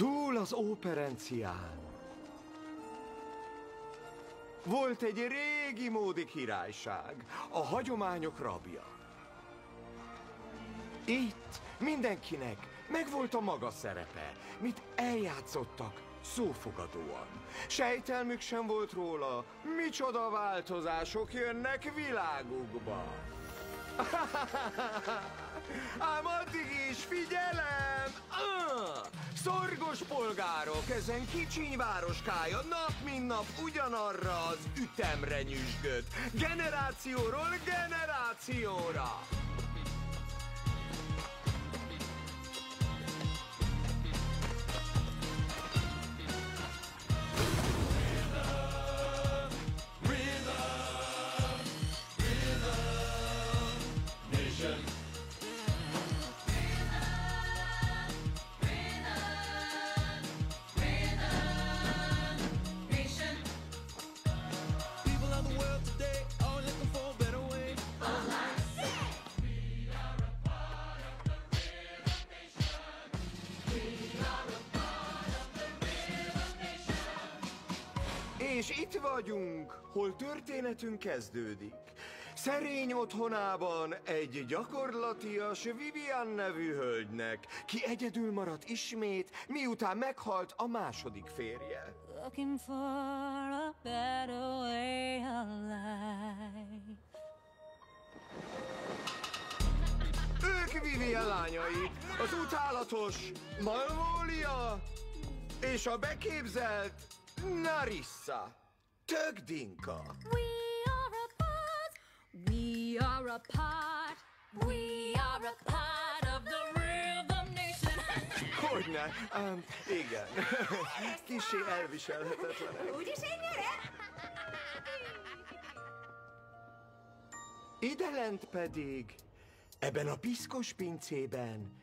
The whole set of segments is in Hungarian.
Túl az óperencián. Volt egy régi módi királyság, a hagyományok rabja. Itt mindenkinek megvolt a maga szerepe, mit eljátszottak szófogadóan. Sejtelmük sem volt róla, micsoda változások jönnek világukba. Ám addig is figyelem! Ah! Szorgos polgárok, ezen kicsiny városkája nap mint nap ugyanarra az ütemre nyüzsgött. Generációról generációra! Hol történetünk kezdődik. Szerény otthonában egy gyakorlatias Vivian nevű hölgynek, ki egyedül maradt ismét, miután meghalt a második férje. Looking for a better way of life. Ők Vivian lányai, az utálatos Malvolia és a beképzelt Narissa. Tök dinka. We are a part. We are a part. We are a part of the rhythm nation. Hogyne? Um, igen. Kissé elviselhetetlen. Úgyis én nyerek? Ide lent pedig, ebben a piszkos pincében,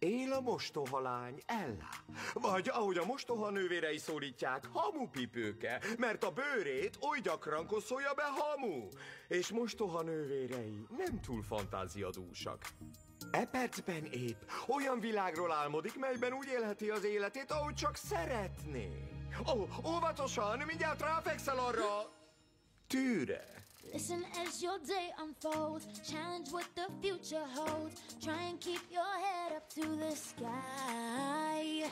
él a mostohalány Ella. Vagy ahogy a mostoha nővérei szólítják, hamupipőke, mert a bőrét oly gyakran koszolja be hamu. És mostoha nővérei nem túl fantáziadúsak. E percben épp olyan világról álmodik, melyben úgy élheti az életét, ahogy csak szeretné. Ó, óvatosan, mindjárt ráfekszel arra tűre. Listen as your day unfolds. Challenge what the future holds. Try and keep your head up to the sky.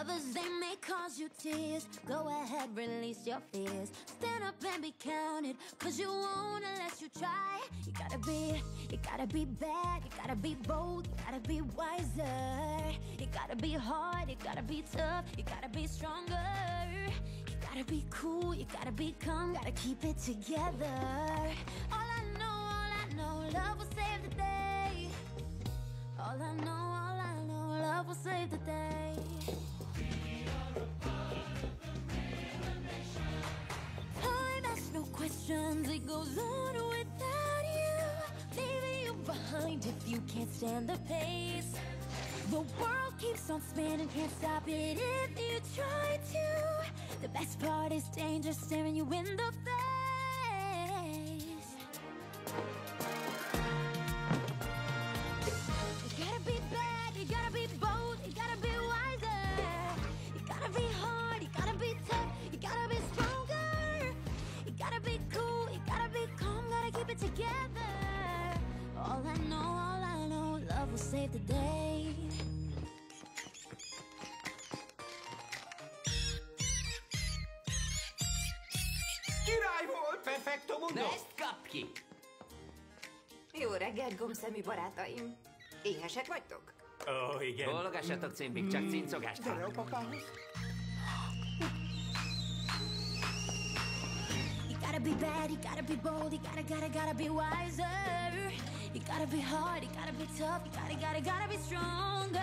Others, they may cause you tears. Go ahead, release your fears. Stand up and be counted. Cause you won't unless you try. You gotta be, you gotta be bad. You gotta be bold. You gotta be wiser. You gotta be hard. You gotta be tough. You gotta be stronger. Gotta be cool, you gotta be calm, gotta keep it together. All I know, all I know, love will save the day. All I know, all I know, love will save the day. We are a part of the Time asks no questions, it goes on without you. You behind if you can't stand the pace. The world keeps on spinning, can't stop it if you try to. The best part is danger staring you in the face. You gotta be bad, you gotta be bold, you gotta be wiser. You gotta be hard, you gotta be tough, you gotta be stronger. You gotta be cool, you gotta be calm, gotta keep it together. All I know, all I know, love will save the day. Király volt, perfekto mundo! Na ezt kap ki! Jó reggelt, gombszemű barátaim. Éhesek vagytok? Ó, igen. Bólogassatok, cimbik, csak cincogást Gyere apakához. Gotta be bad, you gotta be bold, you gotta, gotta, gotta be wiser. You gotta be hard, you gotta be tough, you gotta, gotta, gotta be stronger.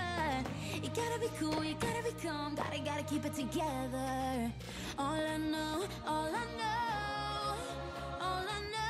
You gotta be cool, you gotta be calm, gotta, gotta keep it together. All I know, all I know, all I know,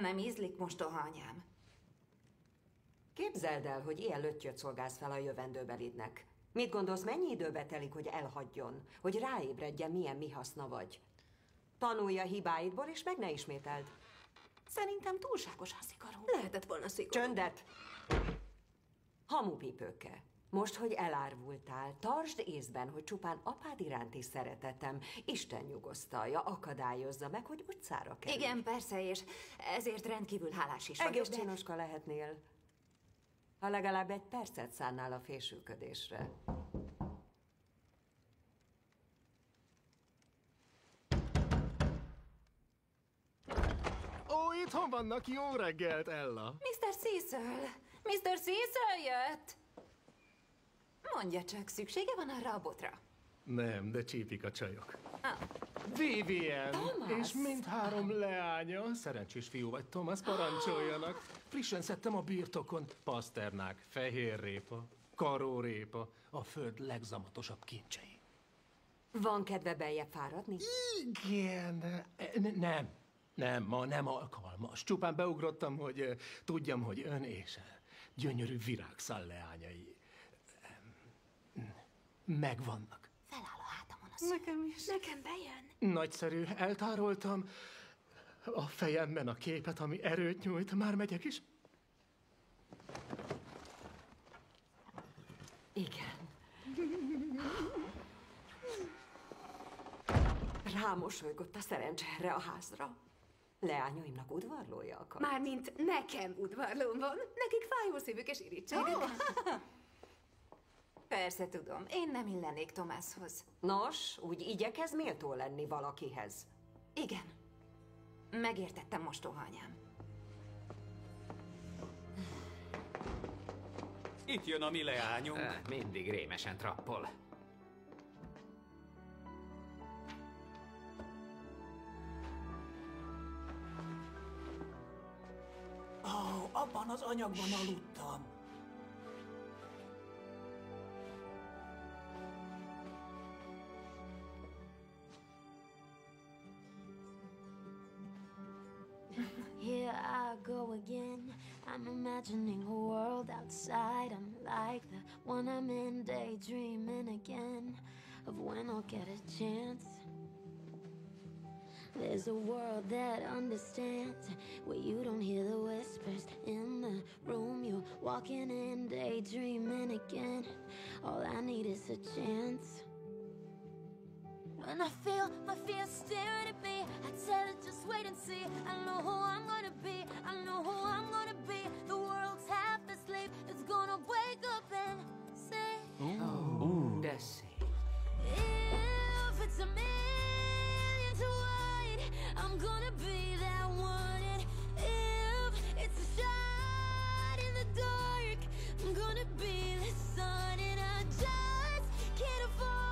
Nem ízlik mostoha anyám. Képzeld el, hogy ilyen löttyöt szolgálsz fel a jövendőbelidnek. Mit gondolsz, mennyi időbe telik, hogy elhagyjon? Hogy ráébredjen, milyen mi haszna vagy? Tanulj a hibáidból, és meg ne ismételd. Szerintem túlságosan szigorú. Lehetett volna szigorú. Csöndet! Hamupipőke. Most, hogy elárvultál, tartsd észben, hogy csupán apád iránti szeretetem Isten nyugosztalja, akadályozza meg, hogy utcára kerülj. Igen, persze, és ezért rendkívül hálás is vagyok. Egész de- csinoska lehetnél, ha legalább egy percet szánnál a fésülködésre. Ó, itthon vannak, jó reggelt, Ella! Mr. Cecil! Mr. Cecil jött! Mondja csak, szüksége van arra a botra? Nem, de csípik a csajok. Ah, Vivian! Thomas! És mindhárom leánya, szerencsés fiú vagy, Thomas, parancsoljanak. Frissen szedtem a birtokon paszternák, fehérrépa, karórépa, a föld legzamatosabb kincsei. Van kedve beljebb fáradni? Igen, ne- nem, nem, ma nem alkalmas. Csupán beugrottam, hogy eh, tudjam, hogy ön és eh, gyönyörű virágszál leányai megvannak. Feláll a hátamon a szó. nekem is. Nekem bejön. Nagyszerű, eltároltam a fejemben a képet, ami erőt nyújt. Már megyek is? Igen. Rámosolygott a szerencse erre a házra. Leányaimnak udvarlója akar. Mármint nekem udvarlóm van, nekik fájó szívük és irítségük. Persze tudom, én nem illenék Tomáshoz. Nos, úgy igyekez méltó lenni valakihez. Igen. Megértettem mostoha anyám. Itt jön a mi leányunk. Mindig rémesen trappol. Ó, abban az anyagban aludtam. Go again. I'm imagining a world outside. I'm like the one I'm in, daydreaming again of when I'll get a chance. There's a world that understands where you don't hear the whispers in the room you're walking in, daydreaming again. All I need is a chance. When I feel my fear staring at me, I tell it just wait and see. I know who I'm gonna be, I know who I'm gonna be. The world's half asleep, it's gonna wake up and say, De szép. If it's a million to one, I'm gonna be that one. And if it's a shot in the dark, I'm gonna be the sun. And I just can't afford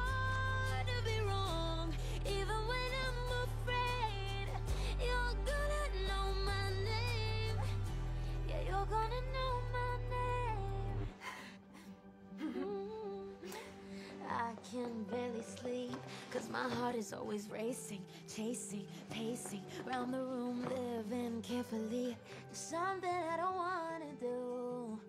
I can barely sleep, cause my heart is always racing, chasing, pacing round the room, living carefully. There's something I don't wanna do.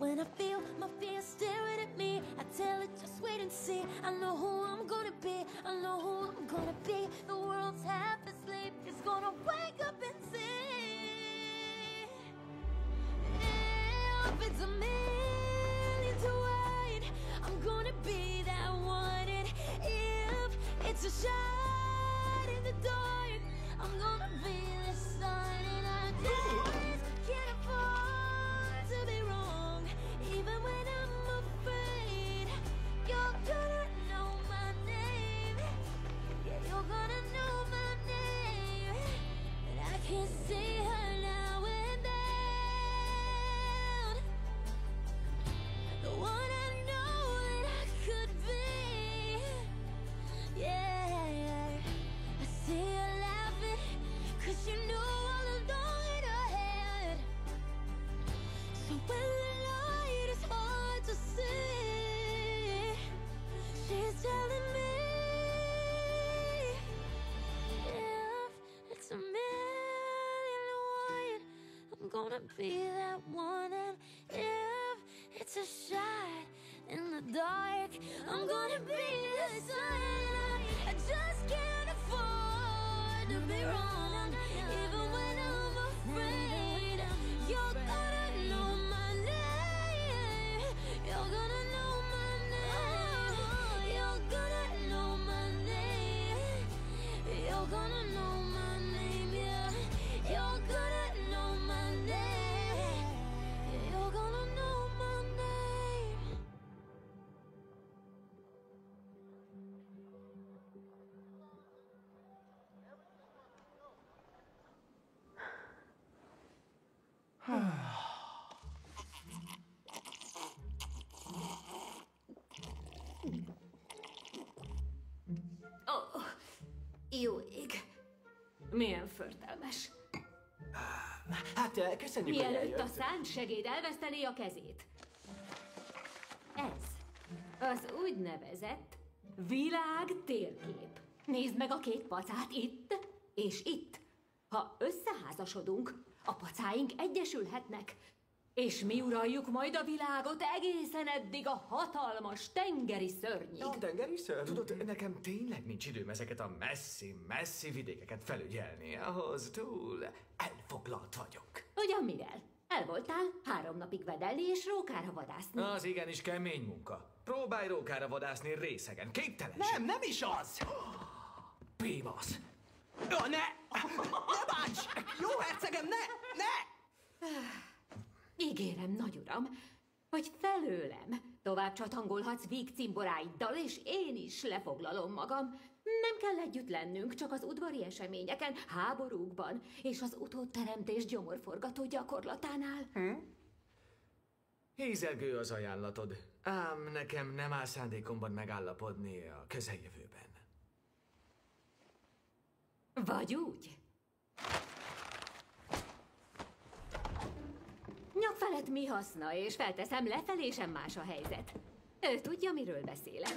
When I feel my fear staring at me, I tell it just wait and see. I know who I'm gonna be, I know who I'm gonna be. The world's half asleep, it's gonna wake up and see. If it's a million to one, I'm gonna be that one. And if it's a shot in the dark, I'm gonna be the sun. And I just can't afford gonna be that one, and if it's a shot in the dark, I'm gonna be the sun. I just can't afford to be wrong, Oh, jó ég. Milyen förtelmes. Hát eh, köszönjük, hogy Mielőtt a eljött. szánt segéd elvesztené a kezét. Ez az úgynevezett világ térkép. Nézd meg a két pacát itt és itt. Ha összeházasodunk, a pacáink egyesülhetnek, és mi uraljuk majd a világot egészen eddig a hatalmas tengeri szörnyig. A tengeri szörny? Tudod, nekem tényleg nincs időm ezeket a messzi, messzi vidékeket felügyelni. Ahhoz túl elfoglalt vagyok. Ugyan mivel? El voltál három napig vedelni és rókára vadászni. Az igenis kemény munka. Próbálj rókára vadászni részegen. Képtelen. Nem, nem is az! Pévasz. Ja, ne! Ne bánts! Jó hercegem, ne! Ne! Ígérem, nagy uram, hogy felőlem tovább csatangolhatsz víg cimboráiddal, és én is lefoglalom magam. Nem kell együtt lennünk, csak az udvari eseményeken, háborúkban és az utódteremtés gyomorforgató gyakorlatánál. Hézelgő az ajánlatod. Ám nekem nem áll szándékomban megállapodni a közeljövőben. Vagy úgy. Nyak felett mi haszna, és felteszem lefelé sem más a helyzet. Ő tudja, miről beszélek.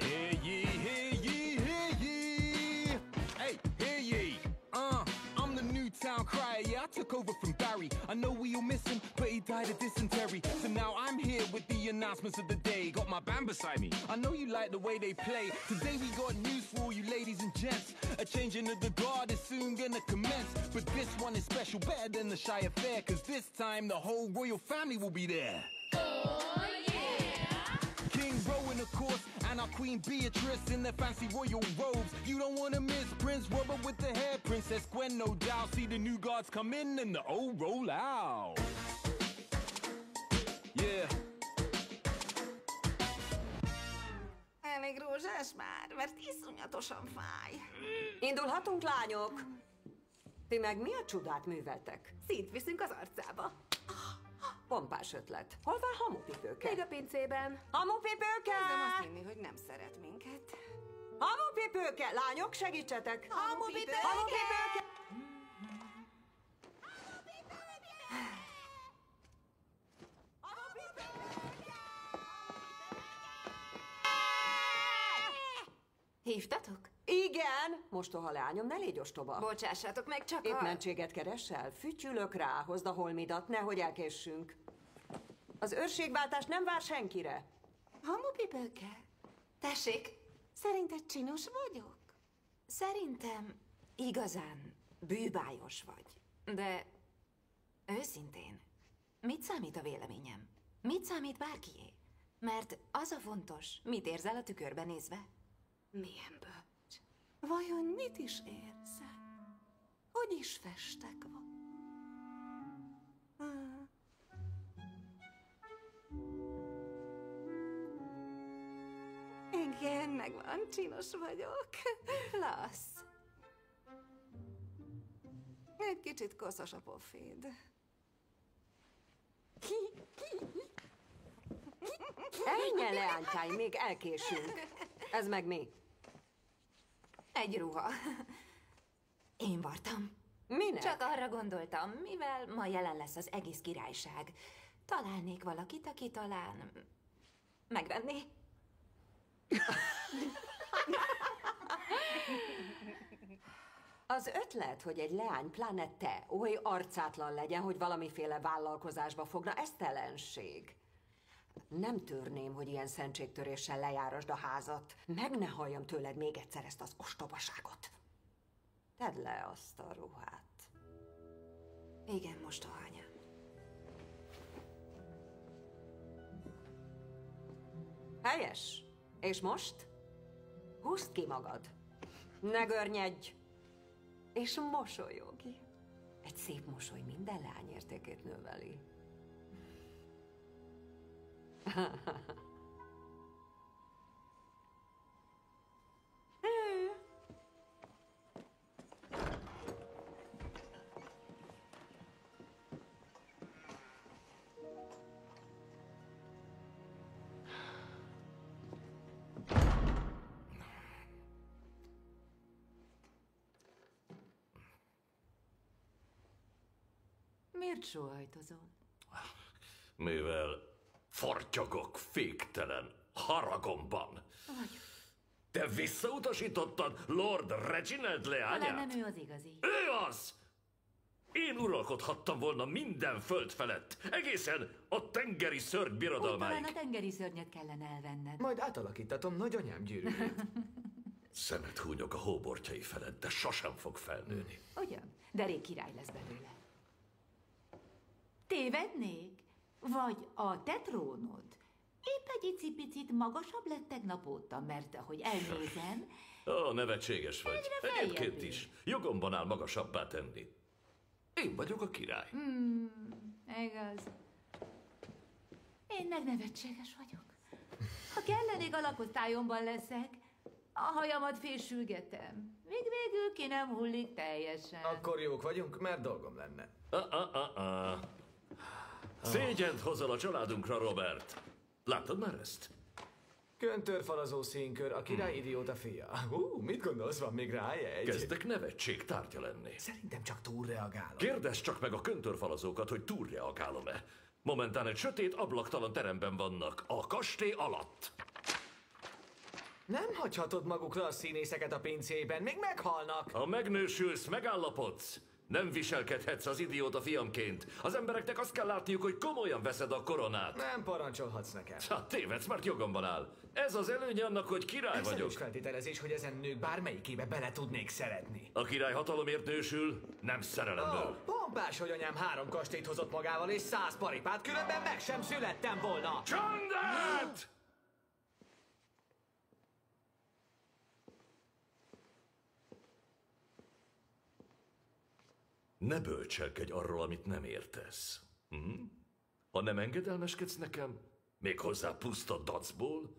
Ye, hear ye. Hey, hear ye. Uh, I'm the new town crier. Yeah, took over from Barry. I know we all miss him, but he died of dysentery. So now I'm here with the announcements of the day. Got my band beside me. I know you like the way they play. Today we got news for all you ladies and gents. A changing of the guard is soon gonna commence. But this one is special, better than the Shire Fair. Cause this time the whole royal family will be there. King Rowan, of course, and our Queen Beatrice in their fancy royal robes. You don't want to miss Prince Robert with the hair, Princess Gwen, no doubt. See the new guards come in and the old roll out. Yeah. Elég rózsás már, mert iszonyatosan fáj. Mm. Indulhatunk, lányok? Ti meg mi a csodát műveltek? Szint viszünk az arcába. Pompás ötlet. Hol van hamupipőke? Még a pincében. Hamupipőke! Kezdem azt hinni, hogy nem szeret minket. Hamupipőke! Lányok, segítsetek! Hamupipőke! Hamupipőke! Hívtatok? Igen! Mostoha leányom, ne légy ostoba. Bocsássátok meg, csak Épp a... mentséget keresel? Fütyülök rá, hozd a holmidat, nehogy elkéssünk. Az őrségváltás nem vár senkire. Hamupipőke? Tessék, szerinted csinos vagyok? Szerintem igazán bűbájos vagy. De őszintén, mit számít a véleményem? Mit számít bárkié? Mert az a fontos, mit érzel a tükörbe nézve. Milyen bölcs. Vajon mit is érzek? Hogy is festek van? Igen, megvan, csinos vagyok. Klassz. Egy kicsit koszos a poféd. Ennyi leánykáim, még elkésünk. Ez meg mi? Egy ruha. Én vartam. Minek? Csak arra gondoltam, mivel ma jelen lesz az egész királyság. Találnék valakit, aki talán megvenné. Az ötlet, hogy egy leány, pláne te, oly arcátlan legyen, hogy valamiféle vállalkozásba fogna, ez telenség. Nem törném, hogy ilyen szentségtöréssel lejárasd a házat. Meg ne halljam tőled még egyszer ezt az ostobaságot. Tedd le azt a ruhát. Igen, most a hányám. Helyes. És most? Húzd ki magad. Ne görnyedj. És mosolyogj. Egy szép mosoly minden leány értékét növeli. Miért sóhajtozol? Mivel fortyogok féktelen haragomban. Vagy Te visszautasítottad Lord Reginald talán leányát? nem ő az igazi. Ő az! Én uralkodhattam volna minden föld felett, egészen a tengeri szörny Úgy talán birodalmáig. a tengeri szörnyet kellene elvenned. Majd átalakítatom nagyanyám gyűrűjét. Szemet húnyog a hóbortjai felett, de sosem fog felnőni. Ugyan, de rég király lesz belőle. Tévednék? Vagy a te trónod épp egy icipicit magasabb lett tegnap óta, mert ahogy elnézem, Ó, nevetséges vagy. Egyébként is. Jogomban áll magasabbá tenni. Én vagyok a király. Hmm, igaz. Én meg nevetséges vagyok. Ha kellenék alakosztályomban leszek, a hajamat fésülgetem. Még végül ki nem hullik teljesen. Akkor jók vagyunk, mert dolgom lenne. Ah, ah, ah, ah. Szégyent hozol a családunkra, Robert. Láttad már ezt? Köntörfalazó színkör, a király idióta fia. Hú, mit gondolsz, van még rá egy? Kezdek nevetség tárgya lenni. Szerintem csak túlreagálok. Kérdezd csak meg a köntörfalazókat, hogy túlreagálom-e. Momentán egy sötét, ablaktalan teremben vannak, a kastély alatt. Nem hagyhatod magukra a színészeket a pincében, még meghalnak. Ha megnősülsz, megállapodsz. Nem viselkedhetsz az idióta fiamként. Az embereknek azt kell látniuk, hogy komolyan veszed a koronát. Nem parancsolhatsz nekem. Ha tévedsz, mert jogomban áll. Ez az előnye annak, hogy király Ez vagyok. is feltételezés, hogy ezen nők bármelyikébe bele tudnék szeretni. A király hatalomért nősül, nem szerelemből. Ó, pompás, hogy anyám három kastélyt hozott magával és száz paripát, különben meg sem születtem volna. Csandet! Ne bölcselkedj arról, amit nem értesz. Hm? Ha nem engedelmeskedsz nekem, méghozzá puszta dacból,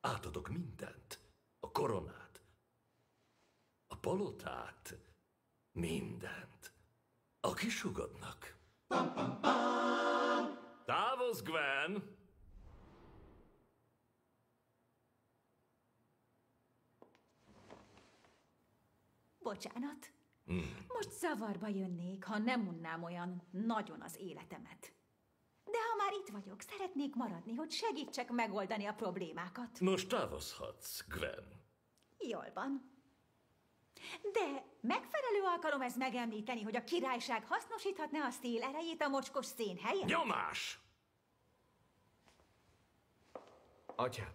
átadok mindent. A koronát, a palotát, mindent. A kisugadnak. Távozz, Gwen! Bocsánat. Most zavarba jönnék, ha nem unnám olyan nagyon az életemet. De ha már itt vagyok, szeretnék maradni, hogy segítsek megoldani a problémákat. Most távozhatsz, Gwen. Jól van. De megfelelő alkalom ez megemlíteni, hogy a királyság hasznosíthatná a szél erejét a mocskos szén helyett? Nyomás! Atyám,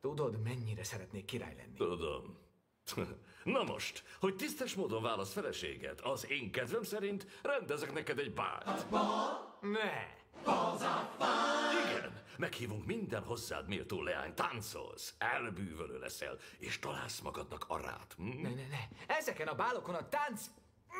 tudod, mennyire szeretnék király lenni? Tudom. Na most, hogy tisztes módon válasz feleséget, az én kedvem szerint rendezek neked egy bált. Ne! Igen, meghívunk minden hozzád méltó leány, táncolsz, elbűvölő leszel, és találsz magadnak arát. Hm? Ne, ne, ne! Ezeken a bálokon a tánc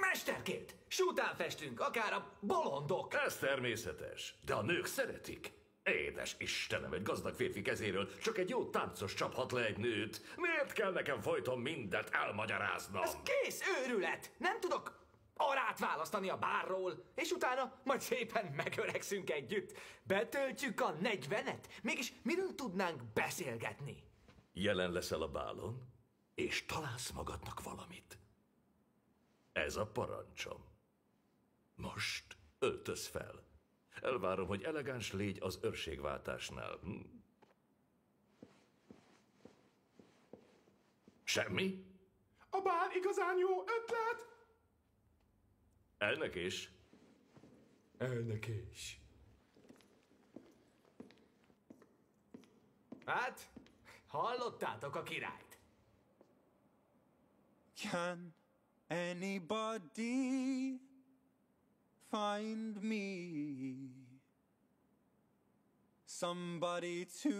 mesterként! Sútán festünk, akár a bolondok! Ez természetes, de a nők szeretik. Édes Istenem, egy gazdag férfi kezéről csak egy jó táncos csaphat le egy nőt. Miért kell nekem folyton mindent elmagyaráznom? Ez kész őrület! Nem tudok arát választani a bárról, és utána majd szépen megöregszünk együtt. Betöltjük a negyvenet, mégis miről tudnánk beszélgetni? Jelen leszel a bálon, és találsz magadnak valamit. Ez a parancsom. Most öltöz fel. Elvárom, hogy elegáns légy az őrségváltásnál. Hm? Semmi? A bál igazán jó ötlet! Elnek is. Elnek is. Hát, hallottátok a királyt? Can anybody find me somebody to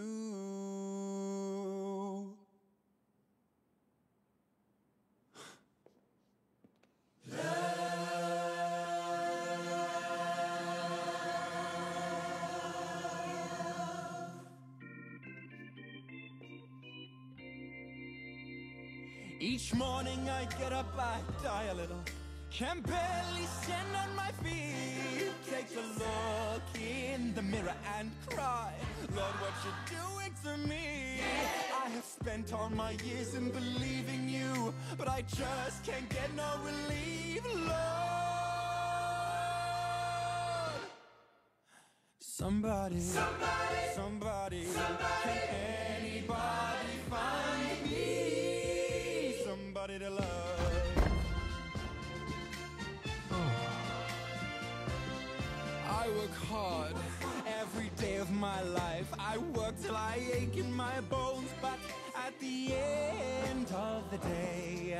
Each morning I get up, I die a little. Can barely stand on my feet. Take a look in the mirror and cry. Lord, what you're doing to me? I have spent all my years in believing you, but I just can't get no relief, Lord. Somebody, somebody, somebody, can anybody find me somebody to love? Work hard every day of my life. I work till I ache in my bones, but at the end of the day,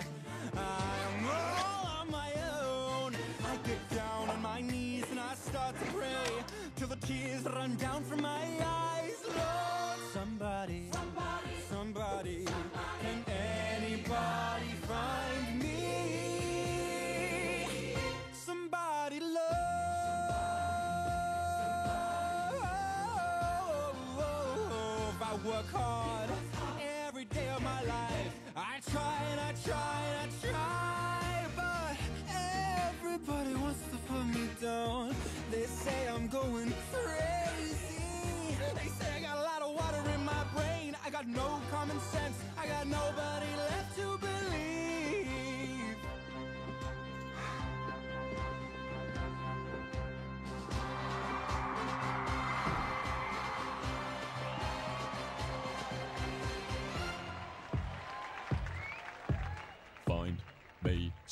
I'm all on my own. I get down on my knees and I start to pray till the tears run down from my eyes.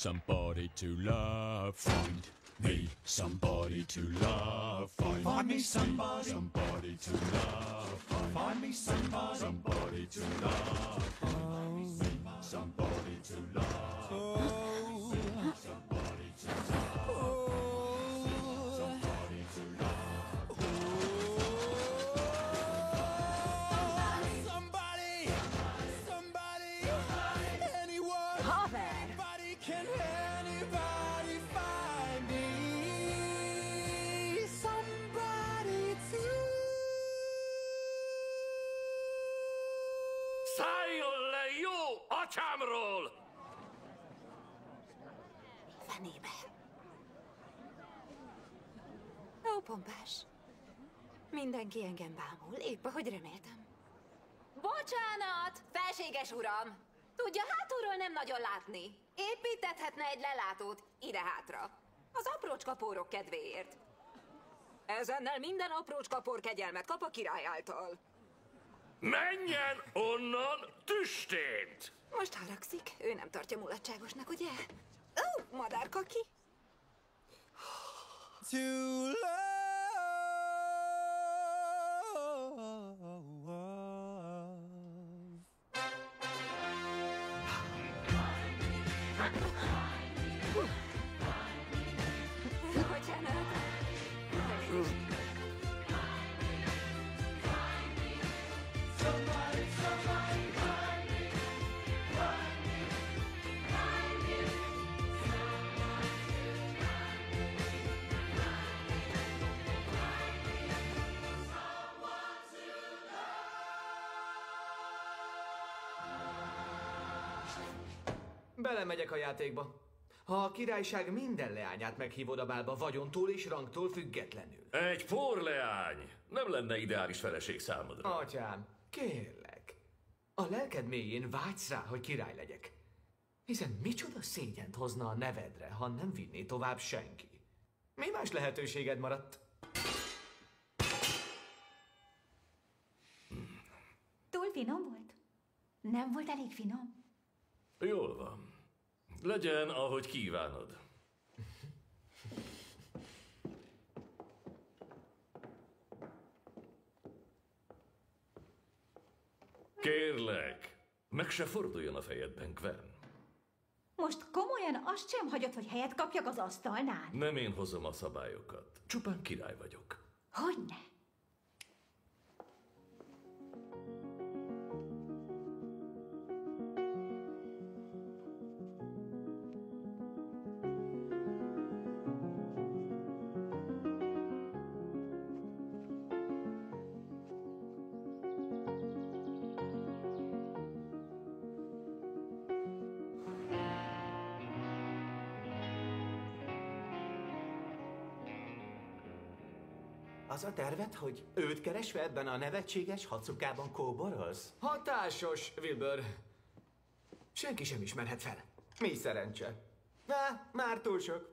Somebody to love. Find me somebody to love. Find, Find me somebody. somebody to love. Find, Find me somebody. somebody to love. Find me somebody to love. Oh. Somebody to love. Pompás. Mindenki engem bámul, épp ahogy reméltem. Bocsánat! Felséges uram! Tudja, hátulról nem nagyon látni. Építethetne egy lelátót ide-hátra. Az aprócska pórok kedvéért. Ezennel minden aprócska por kegyelmet kap a király által. Menjen onnan tüstént! Most haragszik, ő nem tartja mulatságosnak, ugye? Ó, madárkaki! To love. Belemegyek a játékba. Ha a királyság minden leányát meghívod a bálba vagyontól és rangtól függetlenül. Egy porleány nem lenne ideális feleség számodra. Atyám, kérlek. A lelked mélyén vágysz rá, hogy király legyek. Hiszen micsoda szégyent hozna a nevedre, ha nem vinné tovább senki. Mi más lehetőséged maradt? Túl finom volt? Nem volt elég finom? Jól van. Legyen, ahogy kívánod. Kérlek, meg se forduljon a fejedben, Gwen. Most komolyan azt sem hagyod, hogy helyet kapjak az asztalnál? Nem én hozom a szabályokat. Csupán király vagyok. Hogyne? A terved, hogy őt keresve ebben a nevetséges hacukában kóboroz? Hatásos, Wilbur. Senki sem ismerhet fel. Mi szerencse? Há, már túl sok.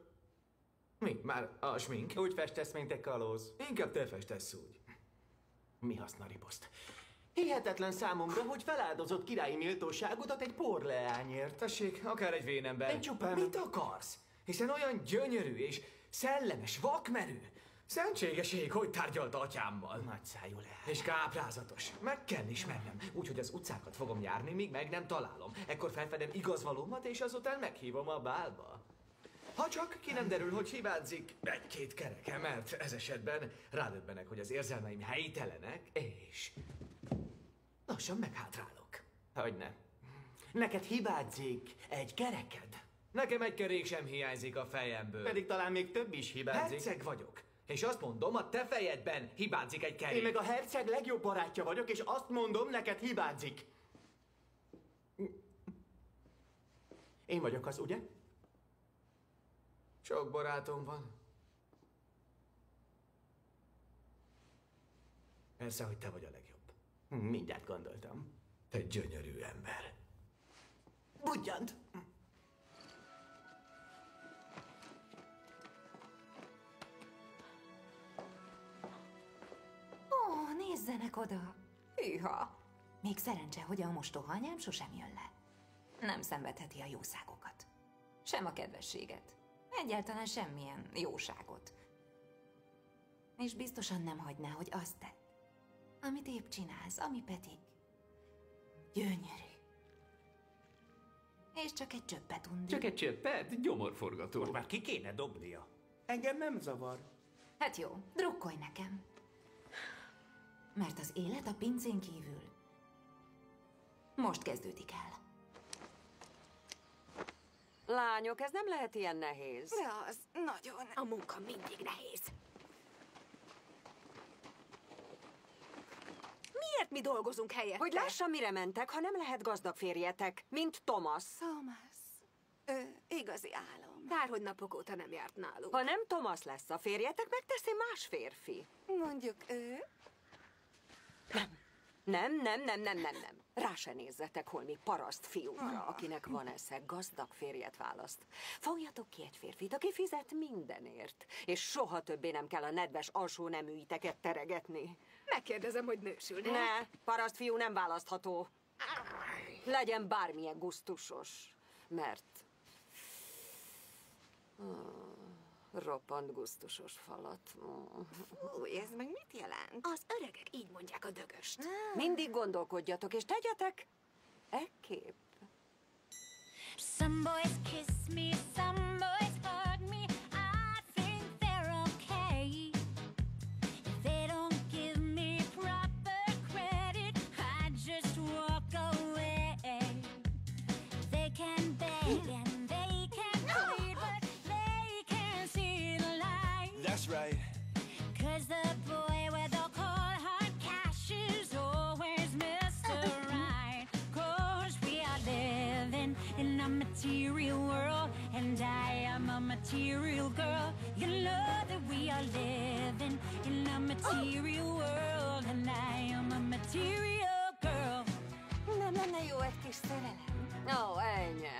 Mi? Már a smink? Úgy festesz, mint egy kalóz. Inkább te festesz úgy. Mi haszna riposzt? Hihetetlen számomra, hogy feláldozott királyi méltóságodat egy porleányért. Tessék, akár egy vénember. Egy csupán... Mit akarsz? Hiszen olyan gyönyörű és szellemes, vakmerő. Szentségeség, hogy tárgyalt atyámmal. Nagy szájú leány. És káprázatos. Meg kell ismernem. Úgyhogy az utcákat fogom járni, míg meg nem találom. Ekkor felfedem igazvalómat, és azután meghívom a bálba. Ha csak ki nem derül, hogy hibázik egy-két kereke, mert ez esetben rádöbbenek, hogy az érzelmeim helytelenek, és lassan meghátrálok. Hogyne. Neked hibázik egy kereked. Nekem egy kerék sem hiányzik a fejemből. Pedig talán még több is hibázik. Herceg vagyok. És azt mondom, a te fejedben hibázik egy kerék. Én meg a herceg legjobb barátja vagyok, és azt mondom, neked hibázik. Én vagyok az, ugye? Sok barátom van. Persze, hogy te vagy a legjobb. Mindjárt gondoltam. Te gyönyörű ember. Budjant! Nézzenek oda! Hűha! Még szerencse, hogy a mostoha anyám sosem jön le. Nem szenvedheti a jószágokat. Sem a kedvességet. Egyáltalán semmilyen jóságot. És biztosan nem hagyná, hogy azt tedd, amit épp csinálsz, ami pedig gyönyörű. És csak egy csöppet undi. Csak egy csöppet, gyomorforgató. Most már ki kéne dobnia. Engem nem zavar. Hát jó, drukkolj nekem. Mert az élet a pincén kívül most kezdődik el. Lányok, ez nem lehet ilyen nehéz. De az nagyon. A munka mindig nehéz. Miért mi dolgozunk helyette? Hogy lássam, mire mentek, ha nem lehet gazdag férjetek, mint Thomas. Thomas. Ö, igazi álom. Bár hogy napok óta nem járt nálunk. Ha nem Thomas lesz a férjetek, megteszi más férfi. Mondjuk ő... Nem. Nem, nem, nem, nem, nem, nem. Rá se nézzetek holmi paraszt fiúkra, akinek van esze, gazdag férjet választ. Fogjatok ki egy férfit, aki fizet mindenért, és soha többé nem kell a nedves alsó neműiteket teregetni. Megkérdezem, hogy nősülne. Ne, paraszt fiú nem választható. Legyen bármilyen gusztusos, mert... Ah, roppant gusztusos falat. Fú, ez meg mit jelent? Az öregek így mondják a dögöst. Mindig gondolkodjatok, és tegyetek ekképp. Some boys kiss me, some boys The boy with the cold hard cash is always Mr. Right. Cause we are living in a material world, and I am a material girl. You know that we are living in a material world, and I am a material girl. Nem lenne jó egy kis szerelem? Ó, ennyi.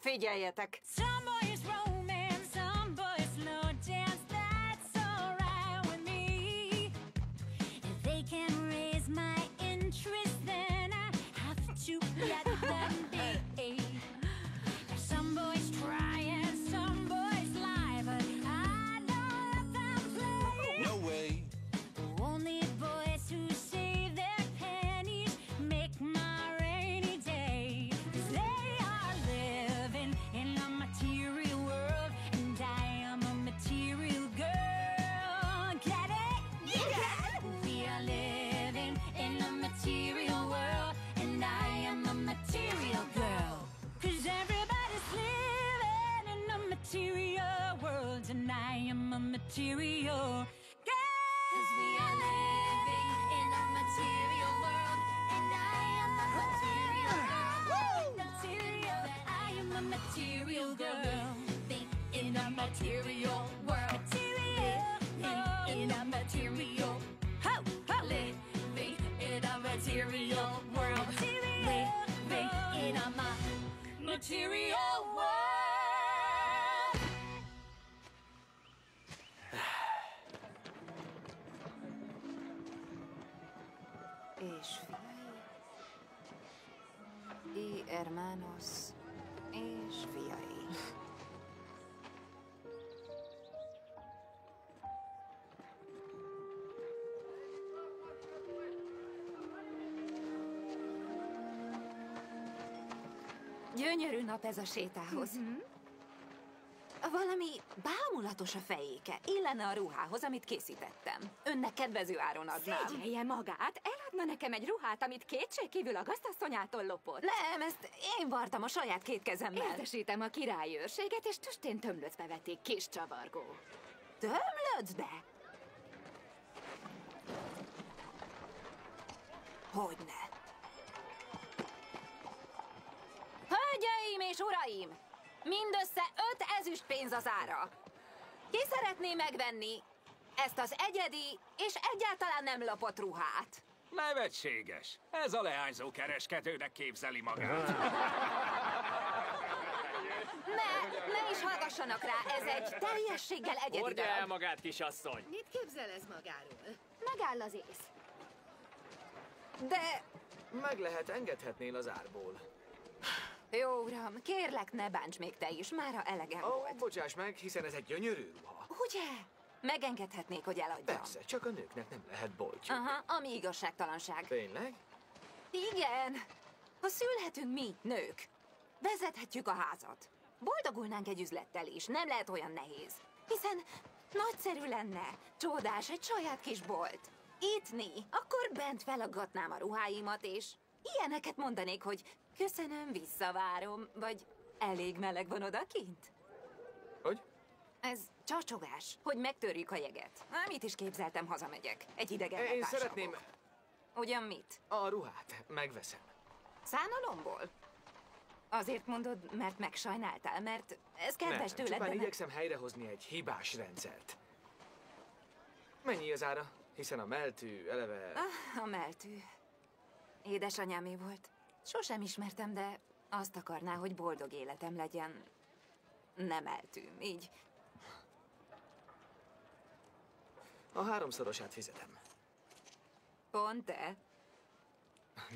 Figyeljetek! Some boys Gyönyörű nap ez a sétához. Valami bámulatos a fejéke. Illene a ruhához, amit készítettem. Önnek kedvező áron adnám. Szégyelje magát, eladna nekem egy ruhát, amit kétségkívül a gazdasszonyától lopott. Nem, ezt én vartam a saját két kezemmel. Értesítem a királyőrséget, és tüstén tömlöcbe vették kis csavargó. Tömlöcbe? Hogyne. Hölgyeim és uraim! Mindössze öt ezüst pénz az ára. Ki szeretné megvenni ezt az egyedi és egyáltalán nem lopott ruhát? Nevetséges. Ez a leányzó kereskedőnek képzeli magát. Ne, ne is hallgassanak rá, ez egy teljességgel egyedi Hordja el darab. magát, kisasszony. Mit képzel ez magáról? Megáll az ész. De... Meg lehet engedhetnél az árból. Jó, uram, kérlek, ne bánts még te is, mára elegem Ó, volt. bocsáss meg, hiszen ez egy gyönyörű ruha. Ugye? Megengedhetnék, hogy eladjam. Persze, csak a nőknek nem lehet boltjuk. Aha, ami igazságtalanság. Tényleg? Igen. Ha szülhetünk mi, nők, vezethetjük a házat. Boldogulnánk egy üzlettel is, nem lehet olyan nehéz. Hiszen nagyszerű lenne, csodás, egy saját kis bolt. Itni, akkor bent felaggatnám a ruháimat, és ilyeneket mondanék, hogy köszönöm, visszavárom, vagy elég meleg van odakint. Hogy? Ez csacsogás, hogy megtörjük a jeget. Mit is képzeltem, hazamegyek. Egy idegen Én szeretném Ugyan mit? a ruhát. Megveszem. Szánalomból? Azért mondod, mert megsajnáltál, mert ez kedves nem, tőled, de nem... igyekszem helyrehozni egy hibás rendszert. Mennyi az ára? Hiszen a meltű eleve... Ah, a meltű. Édesanyámé volt. Sosem ismertem, de azt akarná, hogy boldog életem legyen. Nem eltű, így. A háromszorosát fizetem. Pont te.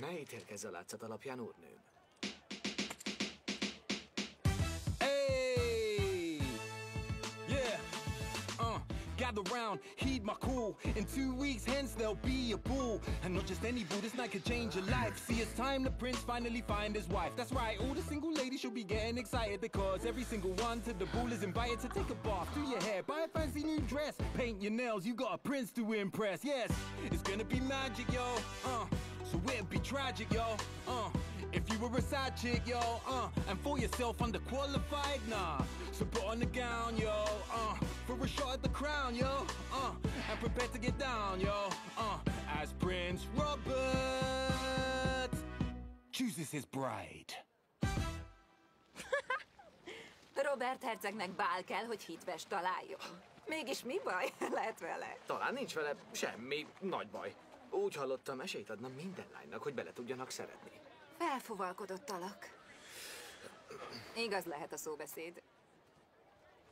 Ne ítélkezz a látszat alapján, úrnőm. Gather round, heed my call. In two weeks, hence there'll be a ball. And not just any ball, this night could change your life. See, it's time the prince finally find his wife. That's right, all the single ladies should be getting excited because every single one to the ball is invited to take a bath, do your hair, buy a fancy new dress, paint your nails. You got a prince to impress. Yes, it's gonna be magic, yo. Uh, so it'd be tragic, yo. Uh, if you were a side chick, yo, uh, and for yourself underqualified, nah. So put on the gown, yo, uh, for a shot at the crown, yo, uh, and prepare to get down, yo, uh, as Prince Robert chooses his bride. Robert hercegnek bál kell, hogy hitves találjon. Mégis mi baj lehet vele? Talán nincs vele semmi nagy baj. Úgy hallottam, esélyt adna minden lánynak, hogy bele tudjanak szeretni. Felfuvalkodott alak. Igaz lehet a szóbeszéd.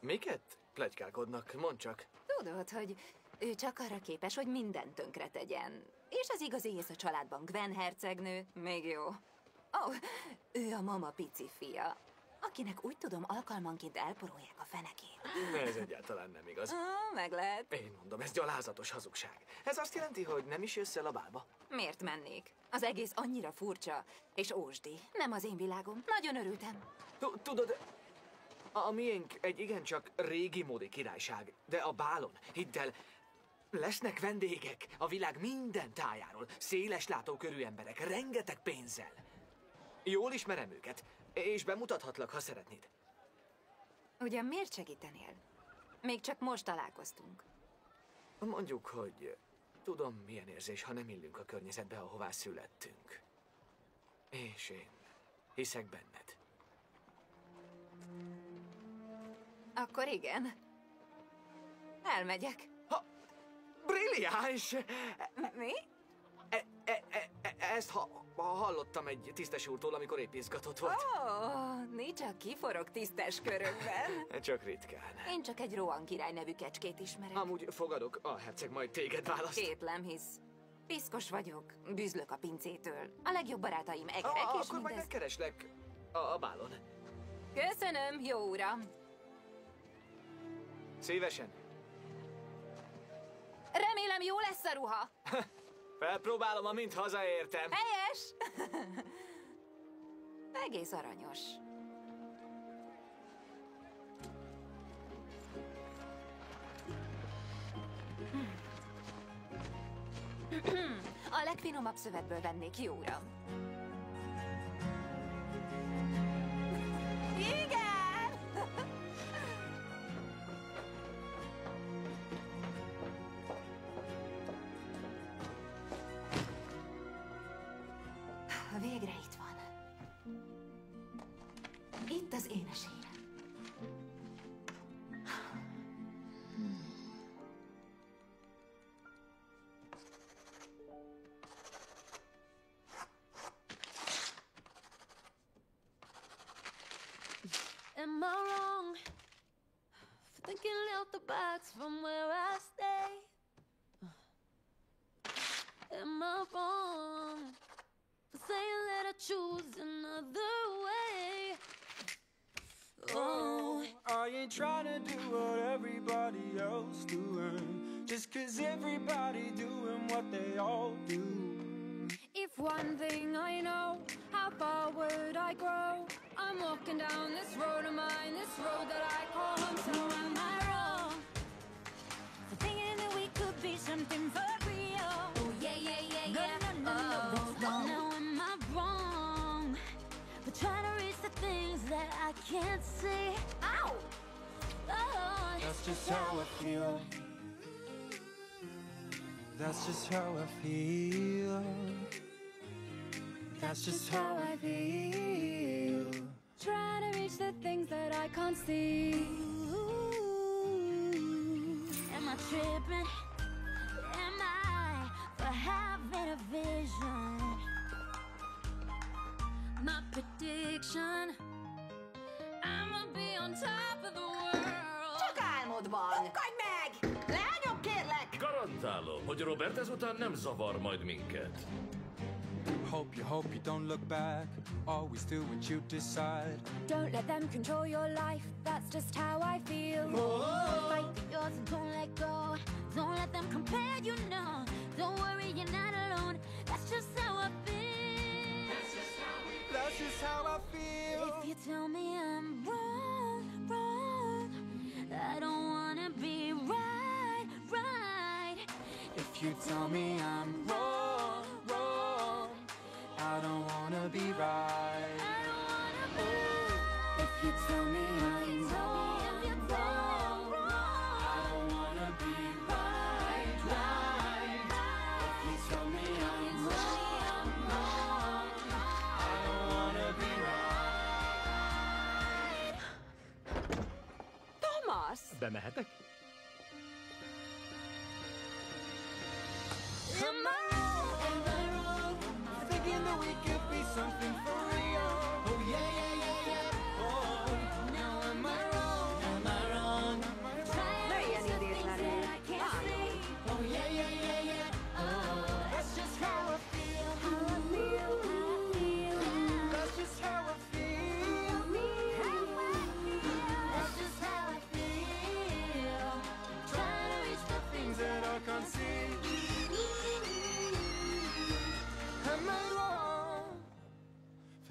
Miket? Plegykálkodnak, mondd csak. Tudod, hogy ő csak arra képes, hogy mindent tönkre tegyen. És az igazi ész a családban Gwen hercegnő, még jó. Ó, oh, ő a mama pici fia, akinek úgy tudom alkalmanként elporolják a fenekét. Ne, ez egyáltalán nem igaz. Ah, meg lehet. Én mondom, ez gyalázatos hazugság. Ez azt jelenti, hogy nem is jössz el a bálba? Miért mennék? Az egész annyira furcsa, és ósdi. Nem az én világom. Nagyon örültem. Tu- Tudod, a miénk egy igencsak régi módi királyság, de a bálon, hidd el, lesznek vendégek a világ minden tájáról, széles látókörű emberek, rengeteg pénzzel. Jól ismerem őket, és bemutathatlak, ha szeretnéd. Ugyan miért segítenél? Még csak most találkoztunk. Mondjuk, hogy tudom, milyen érzés, ha nem illünk a környezetbe, ahová születtünk. És én hiszek benned. Akkor igen. Elmegyek. Brilliáns! Mi? E, e, e, ezt ha, ha hallottam egy tisztes úrtól, amikor épp izgatott volt. Ó, oh, nincs csak kiforog tisztes körökben. Csak ritkán. Én csak egy Rohan király nevű kecskét ismerek. Amúgy fogadok, a herceg majd téged választ. Kétlem, hisz Piszkos vagyok, bűzlök a pincétől. A legjobb barátaim egerek, Ah, és akkor majd mindez... megkereslek a, a bálon. Köszönöm, jó uram. Szívesen. Remélem jó lesz a ruha. Felpróbálom, amint hazaértem. Helyes! Egész aranyos. A legfinomabb szövetből vennék, jó uram. Igen! Am I wrong for thinking out the box from where I stay? Am I wrong for saying that I choose another way? Oh, I ain't trying to do what everybody else doing. Just cause everybody doing what they all do. If one thing I know, how far would I grow? I'm walking down this road of mine, this road that I call home. So am I wrong for thinking that we could be something for real? oh yeah, yeah, yeah, No, yeah. no, no, no, Oh, what's wrong? Now am I wrong for trying to reach the things that I can't see? Ow! Oh, That's just how I feel. That's just how I feel. That's just how I feel. Try to reach the things that I can't see. Am I tripping? Am I for having a vision? My prediction I'ma be on top of the world. Csak álmodban! Fogadj meg! Leányok, kérlek! Garantálom, hogy Robert ezután nem zavar majd minket. Hope you hope you don't look back. Always do what you decide. Don't let them control your life, that's just how I feel. Fight for yours and don't let go. Don't let them compare you, no. Don't worry, you're not alone. That's just how I feel. That's just how we. That's just how I feel. If you tell me I'm wrong, wrong, I don't wanna be right, right. If you tell me I'm wrong, I don't wanna be right. If you tell me I'm wrong, wrong, I don't wanna be right, right. If you tell me I'm wrong, wrong, I don't wanna be right. Thomas! Bemehetek? Am I we could be something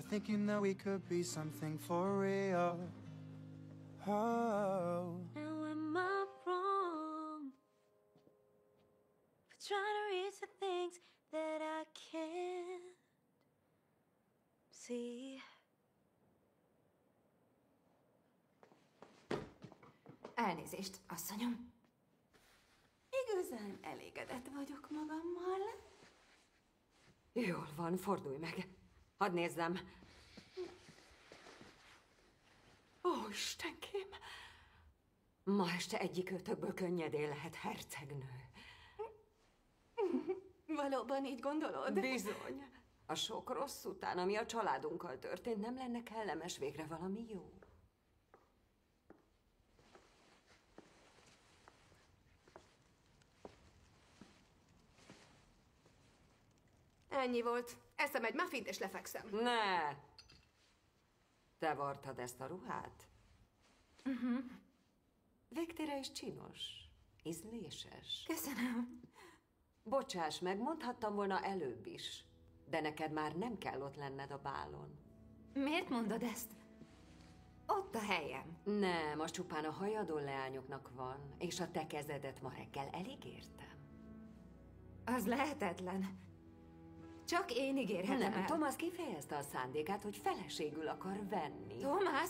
thinking that we could be something for real? Oh. Now am I wrong for trying to reach the things that I can't see? Elnézést, asszonyom. Igazán elégedett vagyok magammal. Jól van, fordulj meg. Hadd nézzem. Ó, Istenkém! Ma este egyik őtökből könnyedén lehet hercegnő. Valóban így gondolod? Bizony. A sok rossz után, ami a családunkkal történt, nem lenne kellemes végre valami jó. Ennyi volt. Eszem egy muffint és lefekszem. Ne! Te vartad ezt a ruhát? Uh-huh. Végtére is csinos. Ízléses. Köszönöm. Bocsáss meg, mondhattam volna előbb is. De neked már nem kell ott lenned a bálon. Miért mondod ezt? Ott a helyem. Nem, az csupán a hajadó leányoknak van, és a te kezedet ma reggel elígértem. Az lehetetlen. Csak én ígérhetem Nem, el. Thomas kifejezte a szándékát, hogy feleségül akar venni. Thomas?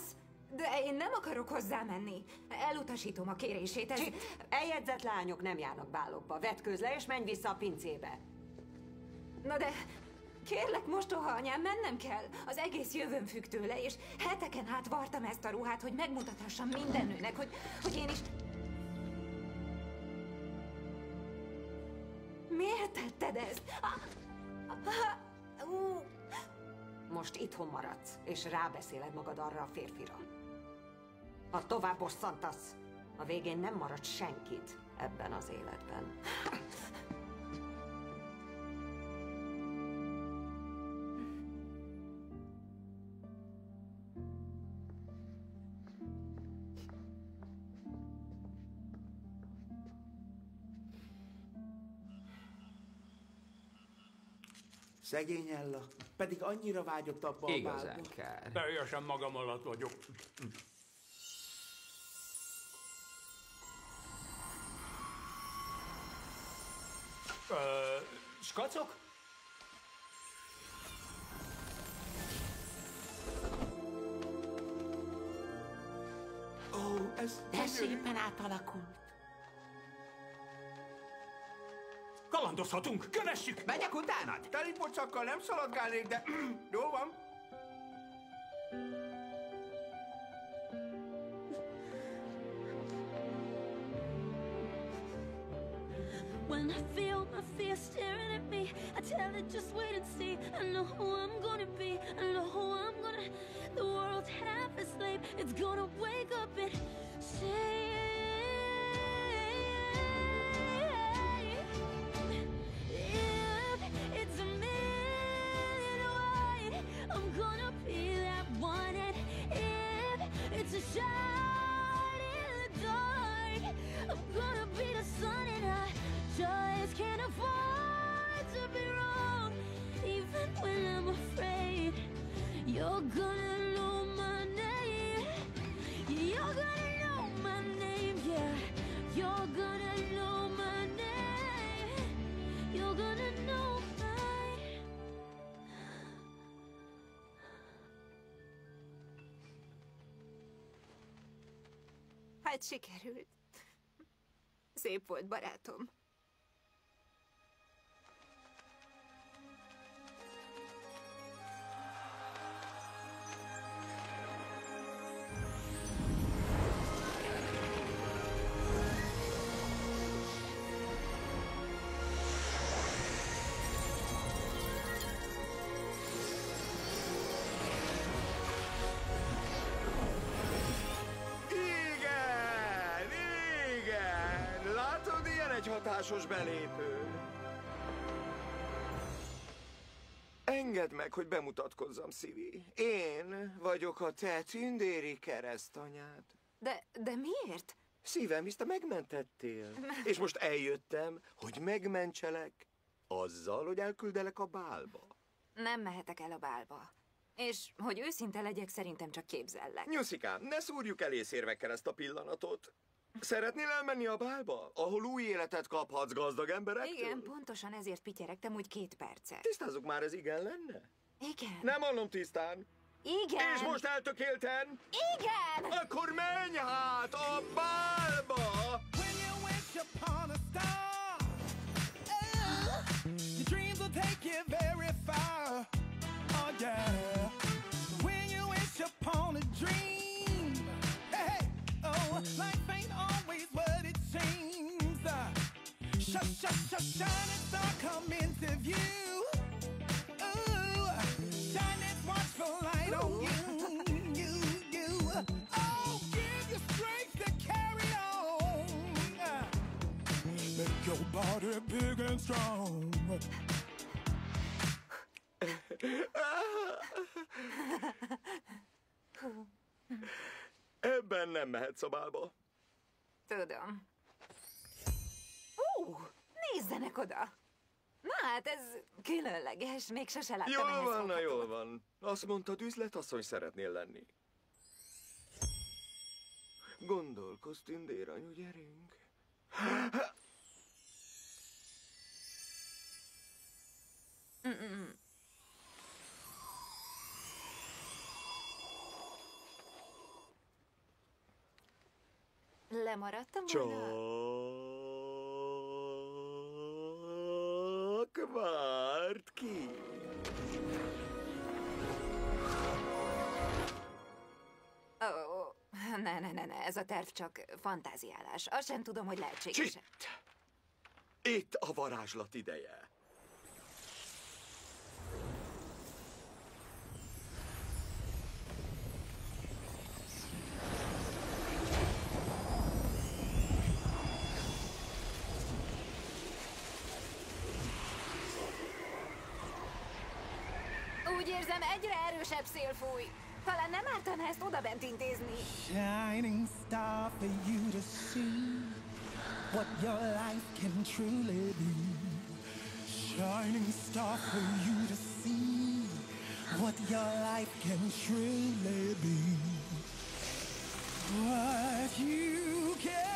De én nem akarok hozzá menni. Elutasítom a kérését. Ez... Eljegyzett lányok nem járnak bálokba. Vetkőz le, és menj vissza a pincébe. Na de kérlek, mostoha anyám, mennem kell. Az egész jövőm függ tőle, és heteken át vartam ezt a ruhát, hogy megmutathassam minden nőnek, hogy, hogy én is... Miért tetted ezt? Ah. Most itthon maradsz, és rábeszéled magad arra a férfira. Ha tovább bosszantasz, a végén nem marad senkit ebben az életben. Szegény Ella, pedig annyira vágyott abba a Igazán bálba. kár. Teljesen magam alatt vagyok. Ö, skacok? Ó, ez De szépen átalakult. Kalandozhatunk, kövessük! Megyek utánad! Teli pocakkal nem szaladgálnék, de jó van. When I feel my fear staring at me, I tell it just wait and see. I know who I'm gonna be. I know who I'm gonna. The world's half asleep. It's gonna wake up and say. Hát sikerült. Szép volt, barátom. Hatásos belépő. Engedd meg, hogy bemutatkozzam, Szivi. Én vagyok a te tündéri keresztanyád. De, de miért? Szívem, hisz te megmentettél. És most eljöttem, hogy megmentselek azzal, hogy elküldelek a bálba. Nem mehetek el a bálba. És hogy őszinte legyek, szerintem csak képzellek. Nyuszikám, ne szúrjuk elészérvekkel ezt a pillanatot. Szeretnél elmenni a bálba, ahol új életet kaphatsz gazdag emberektől? Igen, pontosan ezért pityeregtem úgy két percet. Tisztázzuk már, ez igen lenne? Igen. Nem hallom tisztán. Igen. És most eltökélten? Igen! Akkor menj hát a bálba! upon a star. Your dreams will take you very far. Oh yeah. When you wish upon a dream, life ain't always what it seems. Uh, sh sh sh shining star come into view. Ooh, shining watchful light on you, you, you. Oh, give you strength to carry on. Make your body big and strong. Ebben nem mehetsz a bálba. Tudom. Ó, nézzenek oda! Na hát ez különleges, még sose láttam Jól van, na jól van. Azt mondtad, üzletasszony szeretnél lenni. Gondolkozz, tündéranyu, gyerünk. Mm-mm. Lemaradtam volna? Csak várt ki. Ó, ne, ne, ne, ne, ez a terv csak fantáziálás. Azt sem tudom, hogy lehetséges. Csit! Itt a varázslat ideje. Talán nem ártana ezt odabent intézni. Shining star for you to see what your life can truly be. Shining star for you to see what your life can truly be. What you can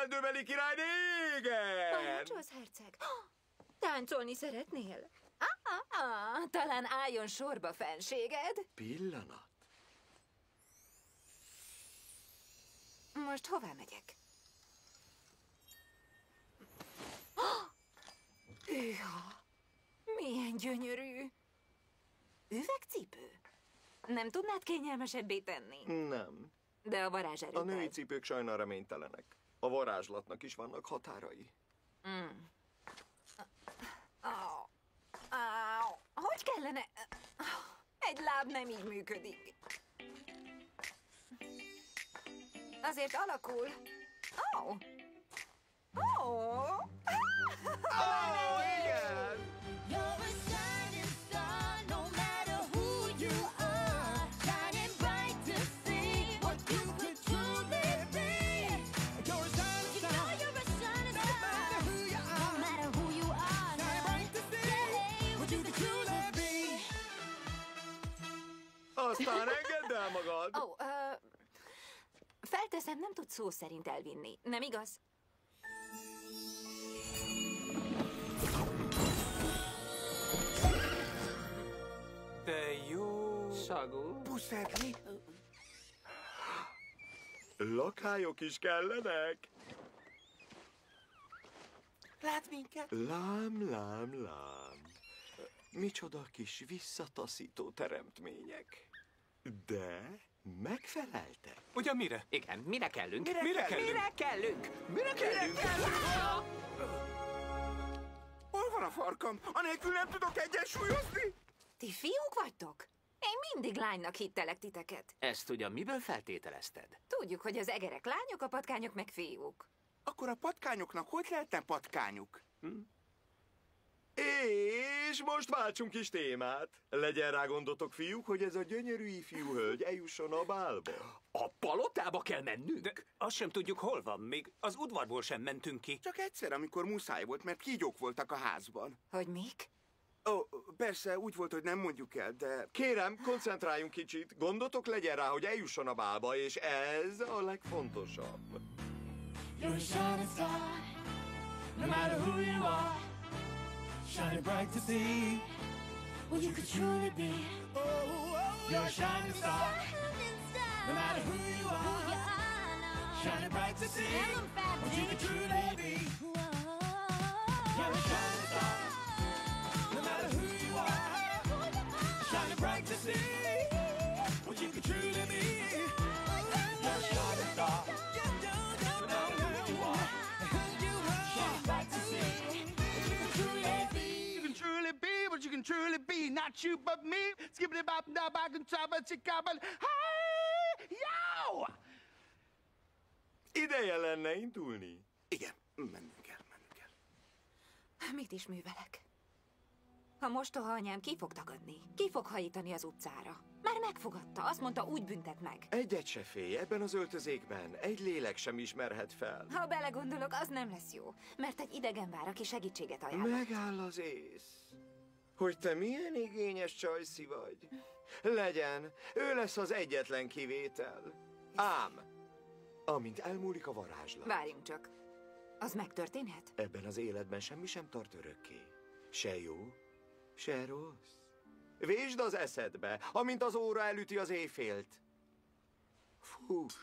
jövendőbeli királyné, igen! Parancsolsz, herceg? Táncolni szeretnél? Ah, ah, ah, talán álljon sorba fenséged. Pillanat. Most hová megyek? Üha! Milyen gyönyörű! Üvegcipő? Nem tudnád kényelmesebbé tenni? Nem. De a varázserővel. A női cipők sajna reménytelenek. A varázslatnak is vannak határai. Mm. Au. Au. Hogy kellene? Egy láb nem így működik. Azért alakul. Oh. Oh. Oh, igen! Aztán engedd el magad! Ó, oh, uh, felteszem, nem tud szó szerint elvinni, nem igaz? De jó... Szagú. Puszedni? Lakályok is kellenek? Lát minket? Lám, lám, lám. Micsoda kis visszataszító teremtmények. De megfeleltek. Ugyan mire? Igen, mire kellünk? Mire Mire kellünk? Mire kellünk? Mire kellünk? Hol van a farkam? Anélkül nem tudok egyensúlyozni? Ti fiúk vagytok? Én mindig lánynak hittelek titeket. Ezt ugyan miből feltételezted? Tudjuk, hogy az egerek lányok, a patkányok meg fiúk. Akkor a patkányoknak hogy lehetne patkányuk? Hm? És most váltsunk is témát. Legyen rá gondotok, fiúk, hogy ez a gyönyörű ifjú hölgy eljusson a bálba. A palotába kell mennünk? De azt sem tudjuk, hol van. Még az udvarból sem mentünk ki. Csak egyszer, amikor muszáj volt, mert kígyók voltak a házban. Hogy mik? Ó, persze, úgy volt, hogy nem mondjuk el, de... Kérem, koncentráljunk kicsit. Gondotok legyen rá, hogy eljusson a bálba, és ez a legfontosabb. You're a shining star, no matter who you are. Shining bright to see what you could truly be. Oh, oh, oh You're a shining star, no matter who you are. Shining bright to see what you could truly be. You're a shining can truly be. Not you, but me. Skibbity bop, da bop, and chicka, but hey, yo! Ideje lenne indulni. Igen, mennünk kell, mennünk kell. Mit is művelek? A mostoha anyám ki fog tagadni? Ki fog hajítani az utcára? Már megfogadta, azt mondta, úgy büntet meg. Egyet se félj, ebben az öltözékben egy lélek sem ismerhet fel. Ha belegondolok, az nem lesz jó, mert egy idegen vár, aki segítséget ajánl. Megáll az ész, hogy te milyen igényes csajszi vagy. Legyen, ő lesz az egyetlen kivétel. Ám, amint elmúlik a varázslat, Várjunk csak. Az megtörténhet? ebben az életben semmi sem tart örökké. Se jó, se rossz. Vésd az eszedbe, amint az óra elüti az éjfélt. Fuss.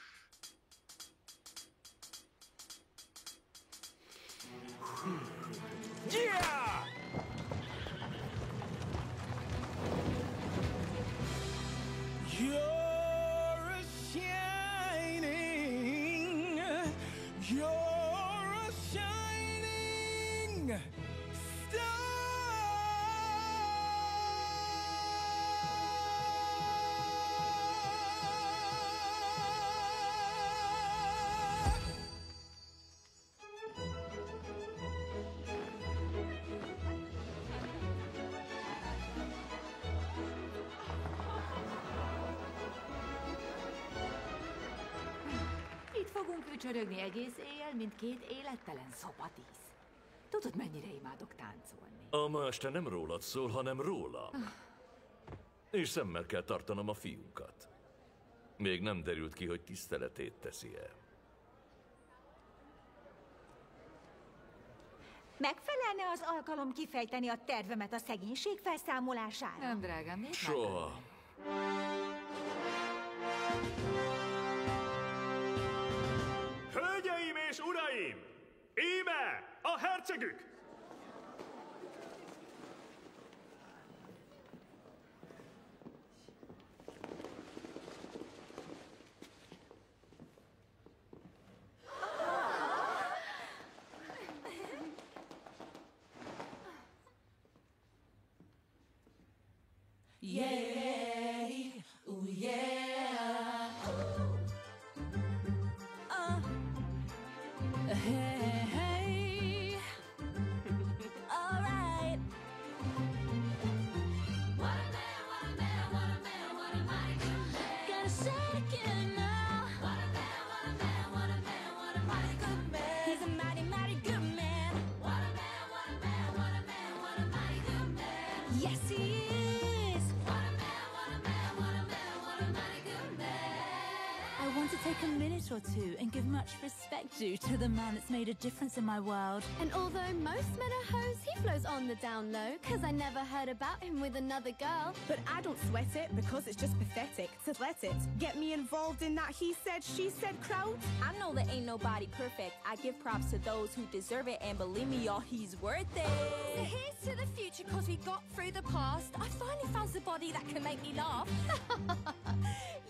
Yeah! You're egész éjjel, mint két élettelen szopatíz. Tudod, mennyire imádok táncolni? A ma este nem rólad szól, hanem rólam. És szemmel kell tartanom a fiunkat. Még nem derült ki, hogy tiszteletét teszi-e. Megfelelne az alkalom kifejteni a tervemet a szegénység felszámolására? Nem, drágám, nézd Soha. Hölgyeim és uraim! Íme a hercegük! Due to the man that's made a difference in my world. And although most men are hoes, he flows on the down low. Cause I never heard about him with another girl. But I don't sweat it because it's just pathetic to let it get me involved in that he said, she said crowd. I know that ain't nobody perfect. I give props to those who deserve it, and believe me, y'all, he's worth So it. here's to the future cause we got through the past. I finally found somebody that can make me laugh.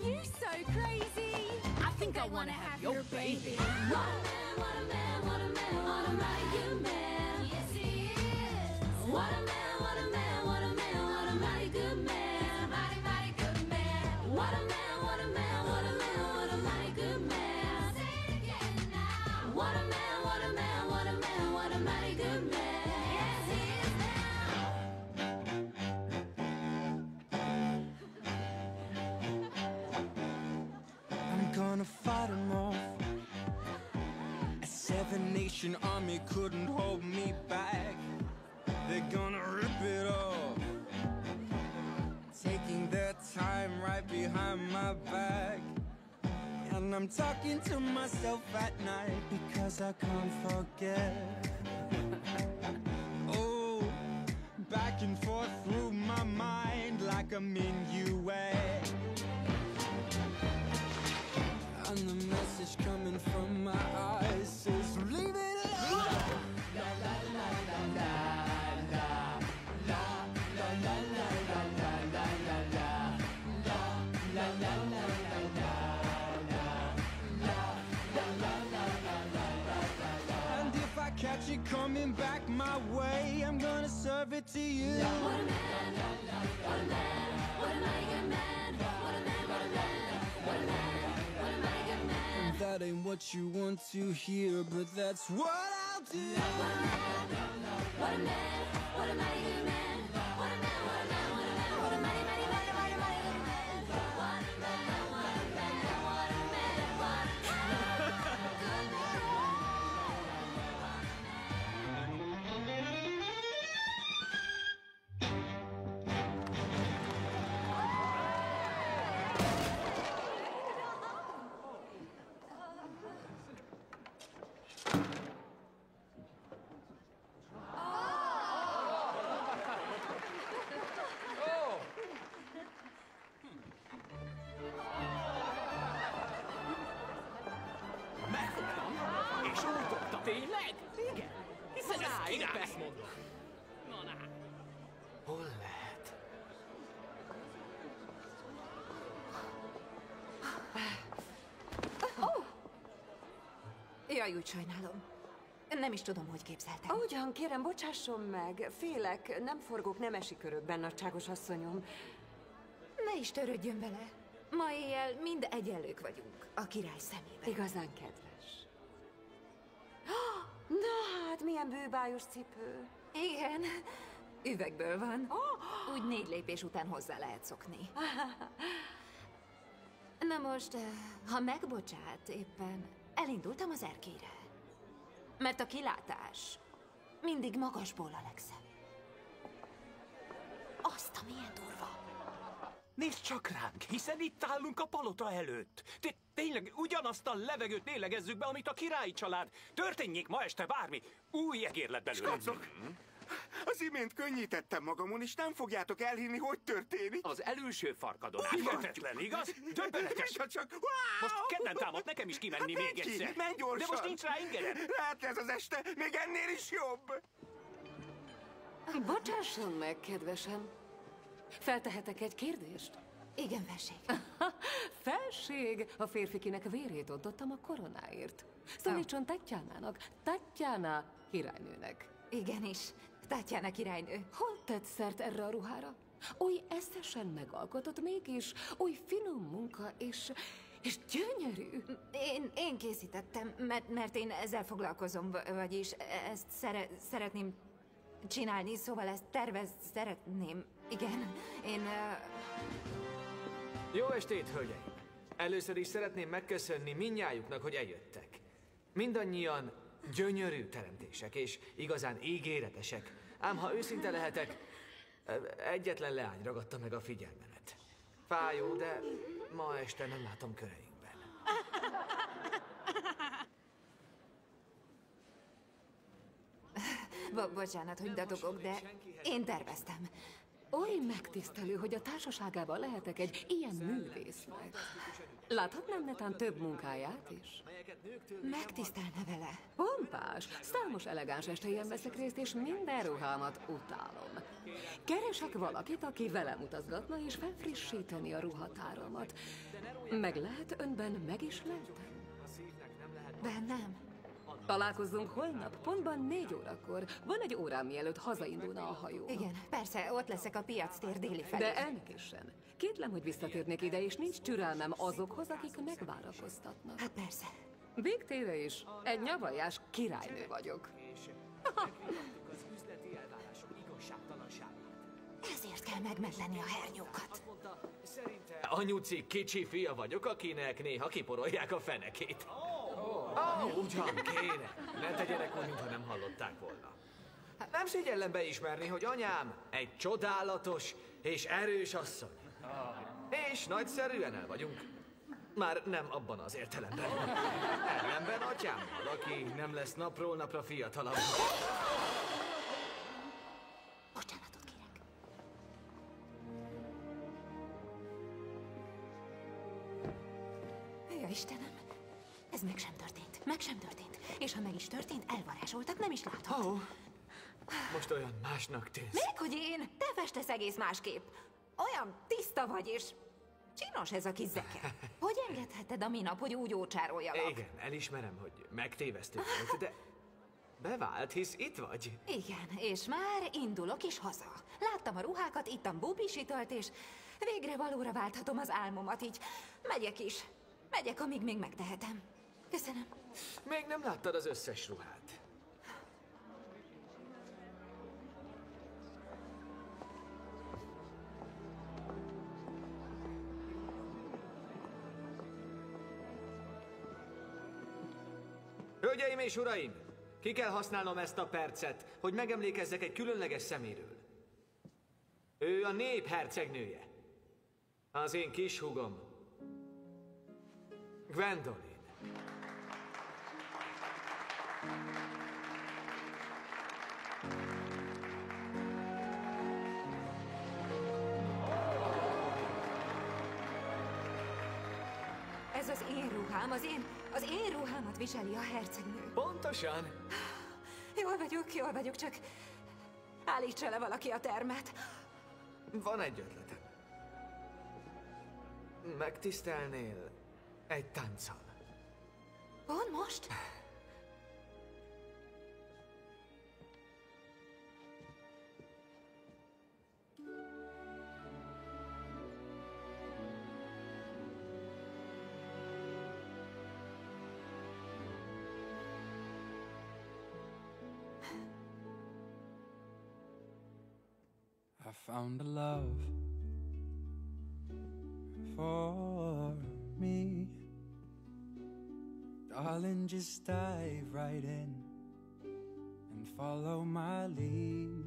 You so crazy. I think I wanna have your baby. What a man, what a man, what a man, what a mighty good man. Yes, he is. What a man, what a man, what a man, what a mighty good man. Mighty, mighty good man. What a man, what a man, seven army couldn't hold me back. They're gonna rip it off. Taking their time right behind my back. And I'm talking to myself at night because I can't forget. oh, back and forth through my mind like a minuet. And the message coming from my eyes says, Leave it And if I catch it coming back my way, I'm gonna serve it to you That ain't what you want to hear, but that's what I'll do. Megfogtam, Jaj, úgy sajnálom. Nem is tudom, hogy képzeltem. Ugyan, kérem, bocsásson meg. Félek, nem forgok nemesi körökben, nagyságos asszonyom. Ne is törődjön vele. Ma éjjel mind egyenlők vagyunk a király szemében. Igazán kedves. Na hát, milyen bőbájos cipő. Igen, üvegből van. Úgy négy lépés után hozzá lehet szokni. Na most, eh, ha megbocsát, éppen elindultam az erkére. Mert a kilátás mindig magasból a legszebb. Azt a milyen durva. Nézd csak ránk, hiszen itt állunk a palota előtt. Té- tényleg ugyanazt a levegőt lélegezzük be, amit a királyi család. Történjék ma este bármi. Új egér lett belőle. Skacok! Az imént könnyítettem magamon, és nem fogjátok elhinni, hogy történik. Az előső farkadon hihetetlen, igaz? Döbbenetes. Csak, csak, Most kedden támadt nekem is kimenni Hát még egyszer. menj gyorsan. De most nincs rá ingedem. Lehet ez az este még ennél is jobb. Bocsásson meg, kedvesem. Feltehetek egy kérdést? Igen, felség. Felség! A férfikinek vérét ontottam a koronáért. Szólítson Tatjánának, Tatjána királynőnek. Igenis, Tatjana királynő. Hol tett szert erre a ruhára? Oly eszesen megalkotott mégis, oly finom munka, és, és gyönyörű. Én, én készítettem, mert, mert én ezzel foglalkozom, vagyis ezt szere, szeretném csinálni, szóval ezt tervez szeretném. Igen, én... Uh, Jó estét, hölgyeim! Először is szeretném megköszönni minnyájuknak, hogy eljöttek. Mindannyian gyönyörű teremtések, és igazán ígéretesek. Ám ha őszinte lehetek, egyetlen leány ragadta meg a figyelmemet. Fájó, de ma este nem látom köreinkben. bo- bocsánat, hogy dadogok, de én terveztem. Oly megtisztelő, hogy a társaságában lehetek egy ilyen művésznek. Láthatnám netán több munkáját is? Megtisztelne vele. Pompás, számos elegáns estelyen veszek részt, és minden ruhámat utálom. Keresek valakit, aki velem utazgatna, és felfrissíteni a ruhatáramat. Meg lehet önben meg is leltem? Bennem? Találkozzunk holnap, pontban négy órakor. Van egy órám, mielőtt hazaindulna a hajó. Igen, persze, ott leszek a piac tér déli felé. De ennek is sem. Kétlem, hogy visszatérnék ide, és nincs türelmem azokhoz, akik megvárakoztatnak. Hát persze. Végtére is. Egy nyavajás királynő vagyok. az üzleti elvárások igazságtalanságát. Ezért kell megmentleni a hernyókat. Anyuci kicsi fia vagyok, akinek néha kiporolják a fenekét. Oh, ugyan kéne. Ne tegyenek úgy, mintha nem hallották volna. Nem szégyellem beismerni, hogy anyám egy csodálatos és erős asszony. És nagyszerűen el vagyunk. Már nem abban az értelemben. Ellenben atyámmal, aki nem lesz napról napra fiatalabb. Bocsánatot kérek. Ja, Istenem! Ez meg sem történt. Meg sem történt. És ha meg is történt, elvarázsoltak, nem is láthat. Ó, most olyan másnak tűnsz. Még hogy én? Te festesz egész másképp. Olyan tiszta vagy, és csinos ez a kis zeke. Hogy engedheted a minap, hogy úgy ócsároljak? Igen, elismerem, hogy megtévesztő volt, de Bevált, hisz itt vagy. Igen, és már indulok is haza. Láttam a ruhákat, ittam bublisitalt, és végre valóra válthatom az álmomat, így megyek is. Megyek, amíg még megtehetem. Köszönöm. Még nem láttad az összes ruhát. Hölgyeim és uraim! Ki kell használnom ezt a percet, hogy megemlékezzek egy különleges szeméről. Ő a nép hercegnője. Az én kis húgom. Gwendolyn. Ez az én ruhám, az én, az én ruhámat viseli a hercegnő. Pontosan. Jól vagyok, jól vagyok, csak állítsa le valaki a termet. Van egy ötletem. Megtisztelnél egy tánccal? Pont most? Found a love for me. Darling, just dive right in and follow my lead.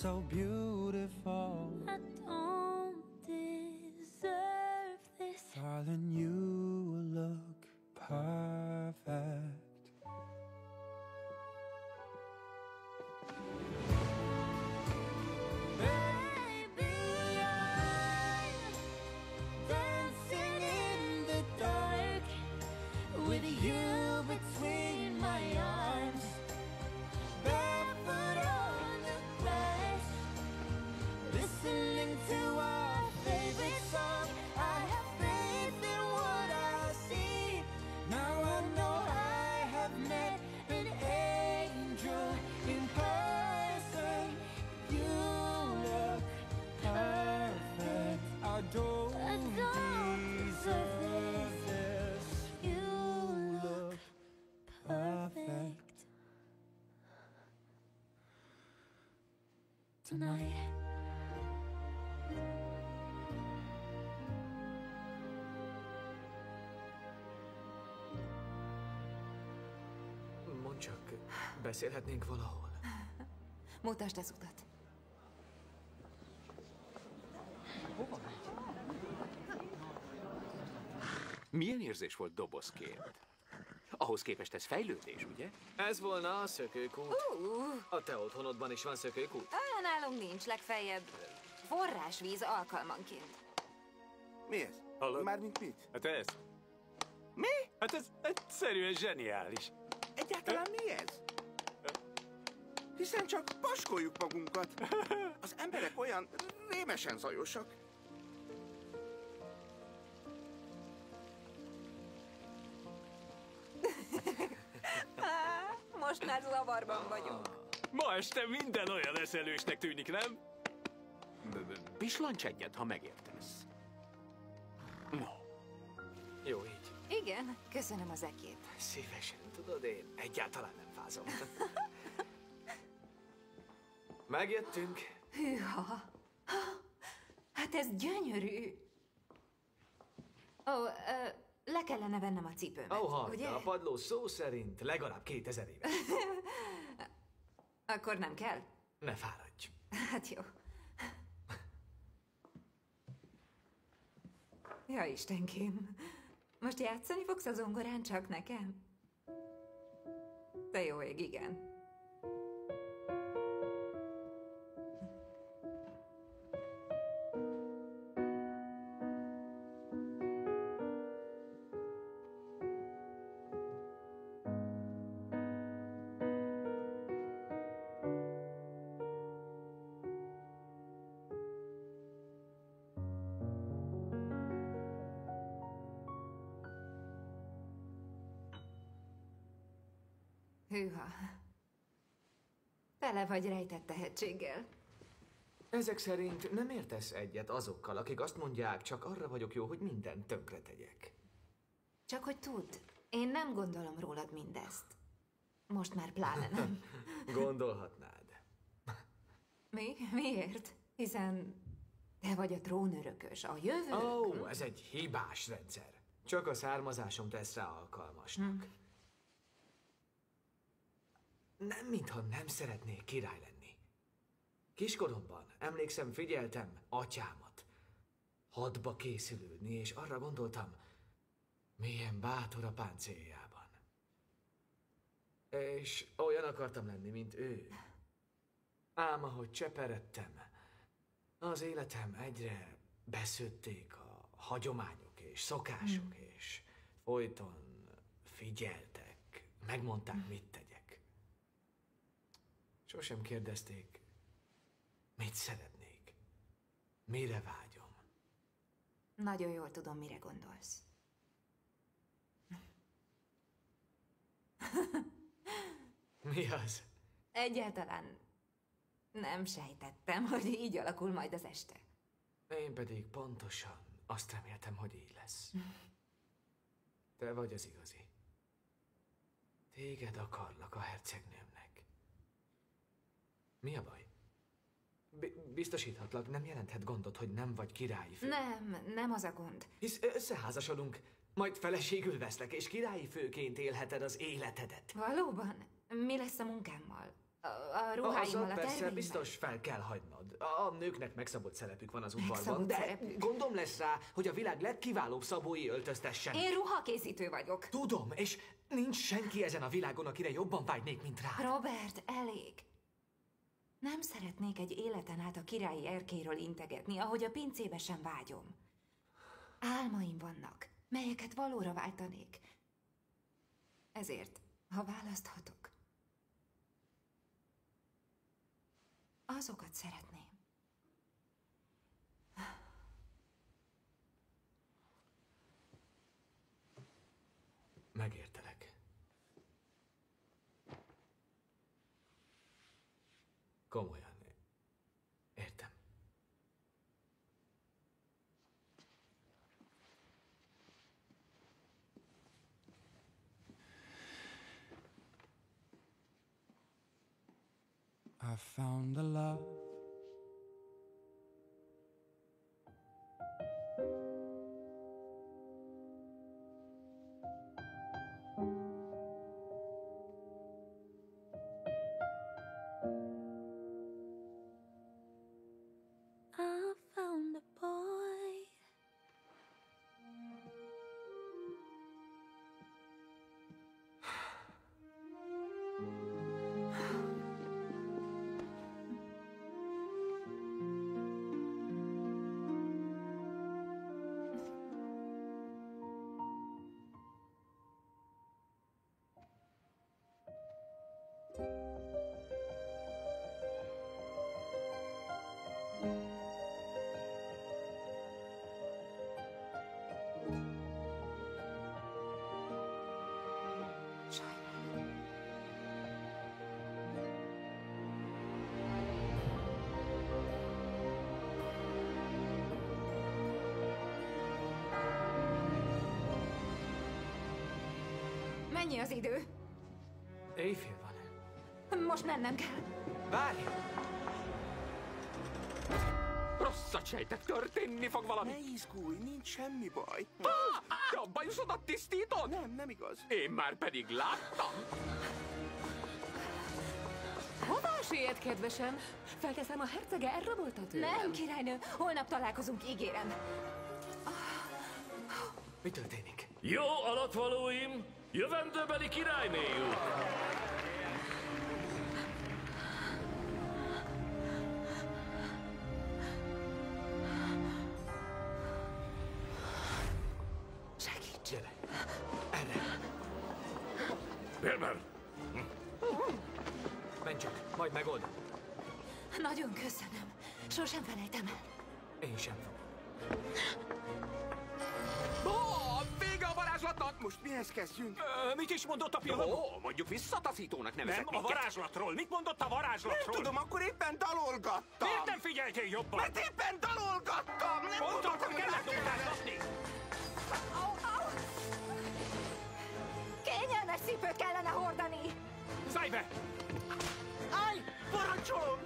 So beautiful. Tonight. Mondd csak, beszélhetnénk valahol? Mutasd az utat. Milyen érzés volt dobozként? Ahhoz képest ez fejlődés, ugye? Ez volna a szökőkút. Uh, A te otthonodban is van szökőkút? Nálunk nincs, legfeljebb forrásvíz alkalmanként. Mi ez? Hallod? Mármint mit? Hát ez? Mi? Hát ez egyszerűen zseniális. Egyáltalán mi ez? Hiszen csak paskoljuk magunkat. Az emberek olyan rémesen zajosak. Most már zavarban vagyok. Ma este minden olyan eszelősnek tűnik, nem? Pislancs egyet, ha megértesz. No. Jó így. Igen, köszönöm az ekét. Szívesen, tudod, én egyáltalán nem fázom. Megjöttünk. Hűha! Hát ez gyönyörű! Ó, ö, le kellene vennem a cipőmet, oh, ugye? a padló szó szerint legalább 2000 éves. Akkor nem kell? Ne fáradj. Hát jó. Ja, Istenkém. Most játszani fogsz a zongorán csak nekem? De jó ég, igen. Hűha. Tele vagy rejtett tehetséggel. Ezek szerint nem értesz egyet azokkal, akik azt mondják, csak arra vagyok jó, hogy mindent tönkre tegyek. Csak hogy tudd, én nem gondolom rólad mindezt. Most már pláne nem. Gondolhatnád. Mi? Miért? Hiszen te vagy a trónörökös, a jövő. Ó, oh, ez egy hibás rendszer. Csak a származásom tesz rá alkalmasnak. Hm. Nem, mintha nem szeretnék király lenni. Kiskoromban, emlékszem, figyeltem atyámat. Hadba készülődni, és arra gondoltam, milyen bátor a páncéljában. És olyan akartam lenni, mint ő. Ám ahogy cseperedtem, az életem egyre beszőtték a hagyományok és szokások, és folyton figyeltek, megmondták, mit tegyek. Sosem kérdezték, mit szeretnék, mire vágyom. Nagyon jól tudom, mire gondolsz. Mi az? Egyáltalán nem sejtettem, hogy így alakul majd az este. Én pedig pontosan azt reméltem, hogy így lesz. Te vagy az igazi. Téged akarlak a hercegnőmnek. Mi a baj? B- biztosíthatlak, nem jelenthet gondot, hogy nem vagy királyi fő. Nem, nem az a gond. Hisz összeházasodunk, majd feleségül veszlek, és királyi főként élheted az életedet. Valóban? Mi lesz a munkámmal? A, a Azzal ruháimmal, a persze biztos fel kell hagynod. A nőknek megszabott szerepük van az udvarban, de szerepük. gondom lesz rá, hogy a világ legkiválóbb szabói öltöztessen. Én ruhakészítő vagyok. Tudom, és nincs senki ezen a világon, akire jobban vágynék, mint rá. Robert, elég. Nem szeretnék egy életen át a királyi erkéről integetni, ahogy a pincébe sem vágyom. Álmaim vannak, melyeket valóra váltanék. Ezért, ha választhatok, azokat szeretném. Komolyan. Értem. I found a love. Mennyi az idő? Éjfél van. Most mennem kell. Várj! Rosszat sejtek, történni fog valami. Ne izgulj, nincs semmi baj. Ah, a bajusodat tisztítod? Nem, nem igaz. Én már pedig láttam. Hová siet, kedvesem? Felteszem, a hercege elrabolta tőlem. Nem, királynő, holnap találkozunk, ígérem. Mi történik? Jó alatvalóim, jövendőbeli királynéjuk! Kezdjünk? Ö, mit is mondott a pillanat? Ó, mondjuk visszataszítónak nevezett Nem, a minket. varázslatról. Mit mondott a varázslatról? Nem tudom, akkor éppen dalolgattam. Miért nem figyeltél jobban? Mert éppen dalolgattam! Nem gondoltam, hogy kellett au! Kényelmes cipőt kellene hordani. Szállj be! Állj! Parancsolom!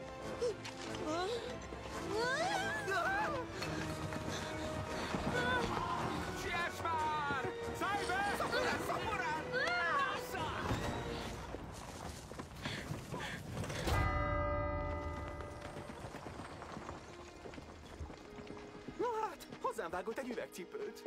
Vágott egy üvegcipőt.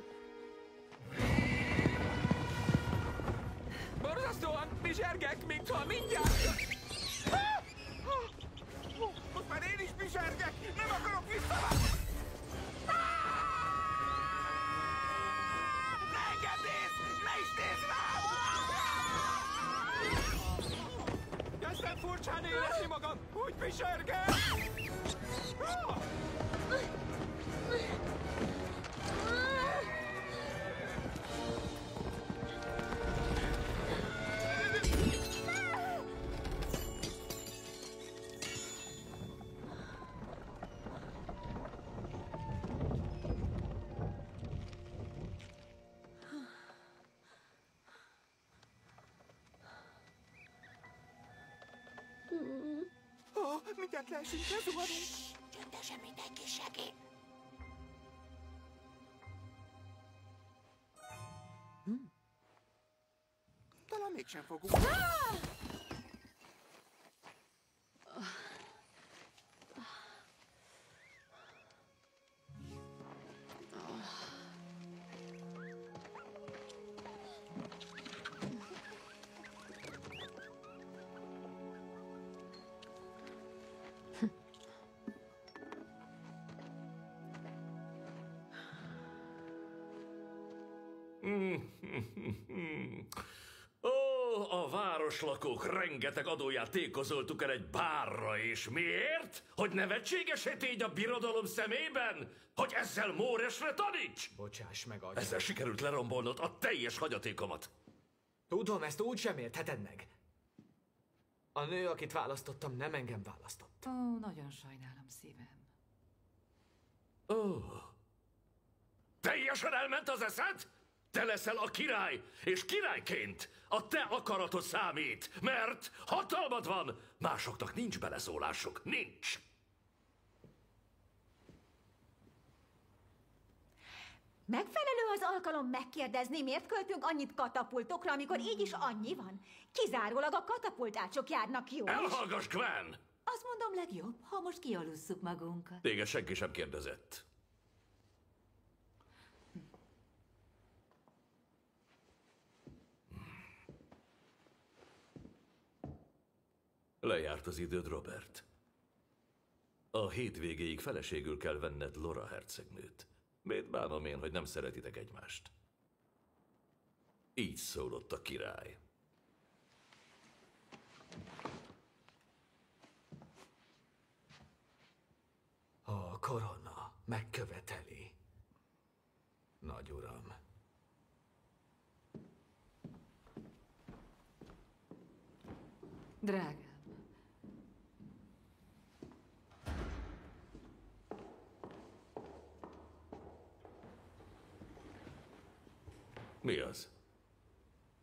Mindjárt leesünk, lezuhanunk. Csöndesen mindenki segít. Talán mégsem fogunk. Ó, a városlakók rengeteg adóját tékozoltuk el egy bárra, és miért? Hogy nevetségesé tégy a birodalom szemében? Hogy ezzel Móresre taníts? Bocsáss meg, agyam. Ezzel sikerült lerombolnod a teljes hagyatékomat. Tudom, ezt úgy sem értheted meg. A nő, akit választottam, nem engem választott. Ó, nagyon sajnálom szívem. Ó, teljesen elment az eszed? Te leszel a király, és királyként a te akaratod számít, mert hatalmad van, másoknak nincs beleszólásuk, nincs. Megfelelő az alkalom megkérdezni, miért költünk annyit katapultokra, amikor így is annyi van. Kizárólag a katapultácsok járnak jól. Elhallgass, Gwen! Azt mondom legjobb, ha most kialusszuk magunkat. Téged senki sem kérdezett. Lejárt az időd, Robert. A hét végéig feleségül kell venned Laura hercegnőt. Miért bánom én, hogy nem szeretitek egymást? Így szólott a király. A korona megköveteli. Nagy uram. Drágám. Mi az?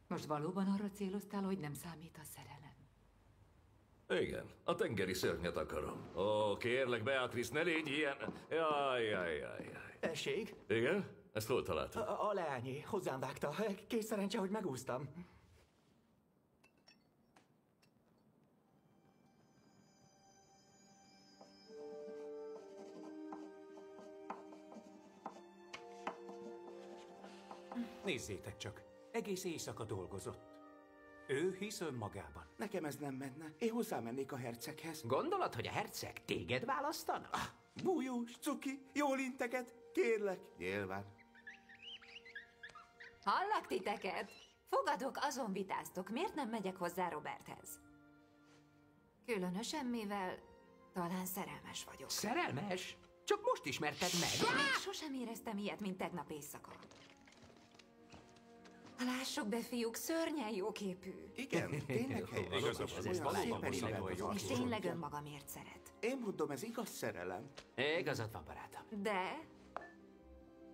Most valóban arra céloztál, hogy nem számít a szerelem? Igen, a tengeri szörnyet akarom. Ó, kérlek, Beatrice, ne légy ilyen... Jaj, jaj, jaj, jaj. Tessék? Igen? Ezt hol találtad? A, a leányé, hozzám vágta. Kész szerencse, hogy megúsztam. Nézzétek csak, egész éjszaka dolgozott. Ő hisz önmagában. Nekem ez nem menne. Én hozzámennék a herceghez. Gondolod, hogy a herceg téged választana? Ah, bújós, cuki, jól integet. Kérlek, nyilván. Hallak titeket? Fogadok, azon vitáztok, miért nem megyek hozzá Roberthez? Különösen, mivel talán szerelmes vagyok. Szerelmes? Csak most ismerted meg. Még sosem éreztem ilyet, mint tegnap éjszaka. Lássuk be, fiúk, szörnyen jóképű. Igen, tényleg helyes. Van, ez valóban Szépen. És tényleg önmagamért szeret. Én mondom, ez igaz szerelem. Igazad van, barátom. De,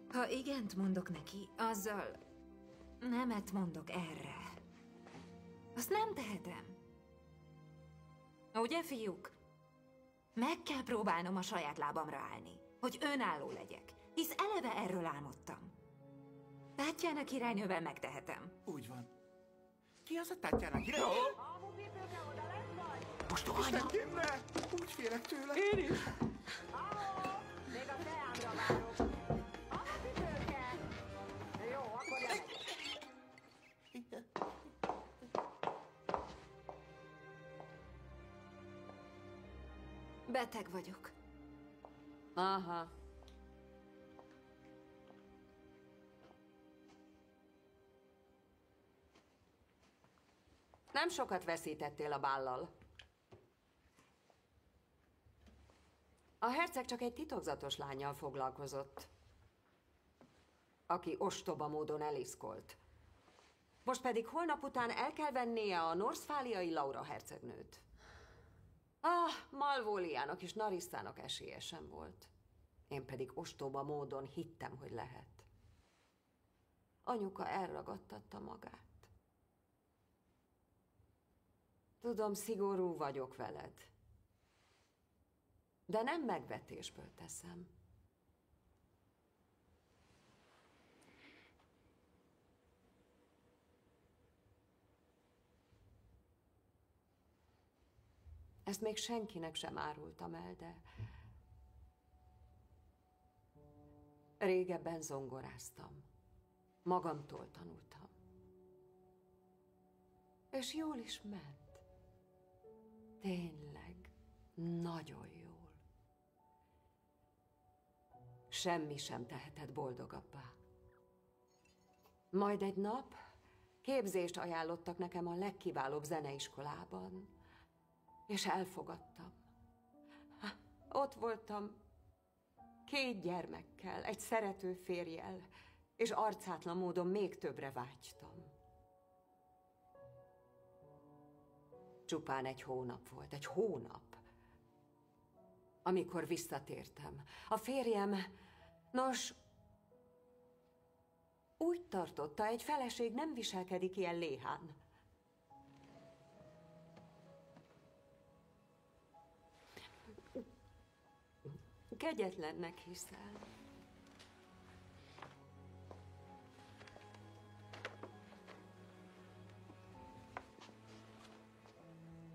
ha igent mondok neki, azzal nemet mondok erre. Azt nem tehetem. Ugye, fiúk? Meg kell próbálnom a saját lábamra állni, hogy önálló legyek, hisz eleve erről álmodtam. Tátjának királynővel megtehetem. Úgy van. Ki az a Tatjana király? Most Istenkém, ne! Úgy félek tőle. Én is. Beteg vagyok. Aha. Nem sokat veszítettél a bállal. A herceg csak egy titokzatos lányjal foglalkozott, aki ostoba módon eliszkolt. Most pedig holnap után el kell vennie a norszfáliai Laura hercegnőt. Ah, Malvóliának és Narisszának esélye sem volt. Én pedig ostoba módon hittem, hogy lehet. Anyuka elragadtatta magát. Tudom, szigorú vagyok veled. De nem megvetésből teszem. Ezt még senkinek sem árultam el, de... Régebben zongoráztam. Magamtól tanultam. És jól is ment. Tényleg, nagyon jól. Semmi sem tehetett boldogabbá. Majd egy nap képzést ajánlottak nekem a legkiválóbb zeneiskolában, és elfogadtam. Ott voltam két gyermekkel, egy szerető férjel, és arcátlan módon még többre vágytam. Csupán egy hónap volt, egy hónap. Amikor visszatértem, a férjem, nos, úgy tartotta, egy feleség nem viselkedik ilyen léhán. Kegyetlennek hiszel.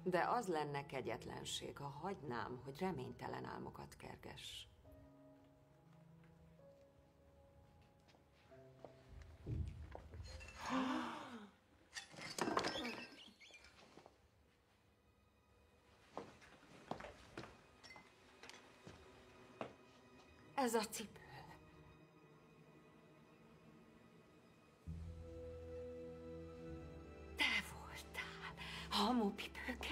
De az lenne kegyetlenség, ha hagynám, hogy reménytelen álmokat kerges. Ez a cipő. Te voltál, hamupipőke.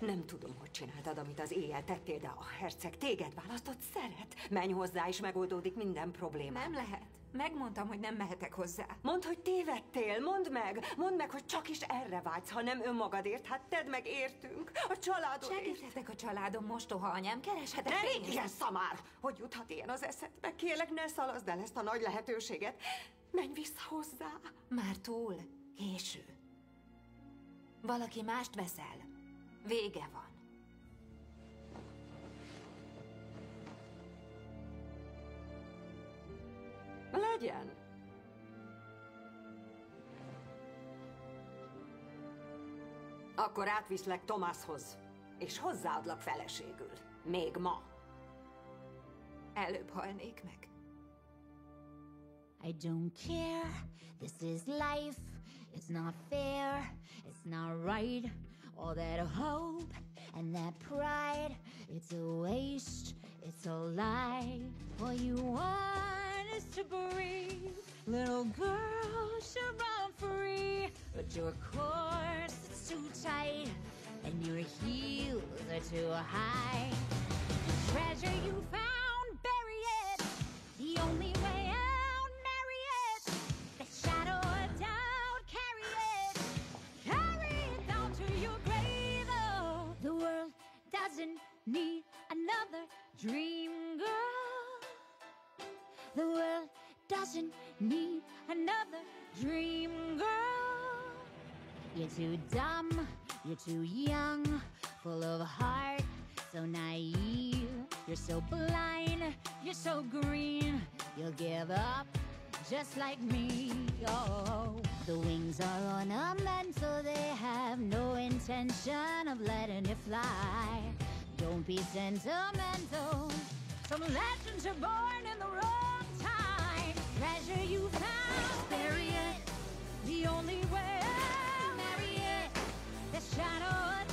Nem tudom, hogy csináltad, amit az éjjel tettél, de a herceg téged választott, szeret. Menj hozzá, és megoldódik minden probléma. Nem lehet. Megmondtam, hogy nem mehetek hozzá. Mondd, hogy tévedtél, mondd meg! Mondd meg, hogy csak is erre vágysz, ha nem önmagadért, hát tedd meg értünk, a családodért. Segíthetek a családom mostoha anyám, kereshetek Ne légy ilyen szamár! Hogy juthat ilyen az eszedbe? Kélek, ne szalaszd el ezt a nagy lehetőséget. Menj vissza hozzá. Már túl. Késő. Valaki mást veszel. Vége van. Legyen. Akkor átviszlek Tomáshoz, és hozzáadlak feleségül. Még ma. Előbb halnék meg. I don't care. This is life. It's not fair. It's not right. All that hope and that pride. It's a waste. It's a lie. All you want is to breathe. Little girl should run free. But your course is too tight. And your heels are too high. The treasure you found, bury it. The only doesn't need another dream girl. The world doesn't need another dream girl. You're too dumb, you're too young, full of heart, so naive. You're so blind, you're so green, you'll give up just like me. Oh, the wings are ornamental, they have no intention of letting it fly. Don't be sentimental. Some legends are born in the wrong time. Treasure you found, bury it. The only way marry it. The shadow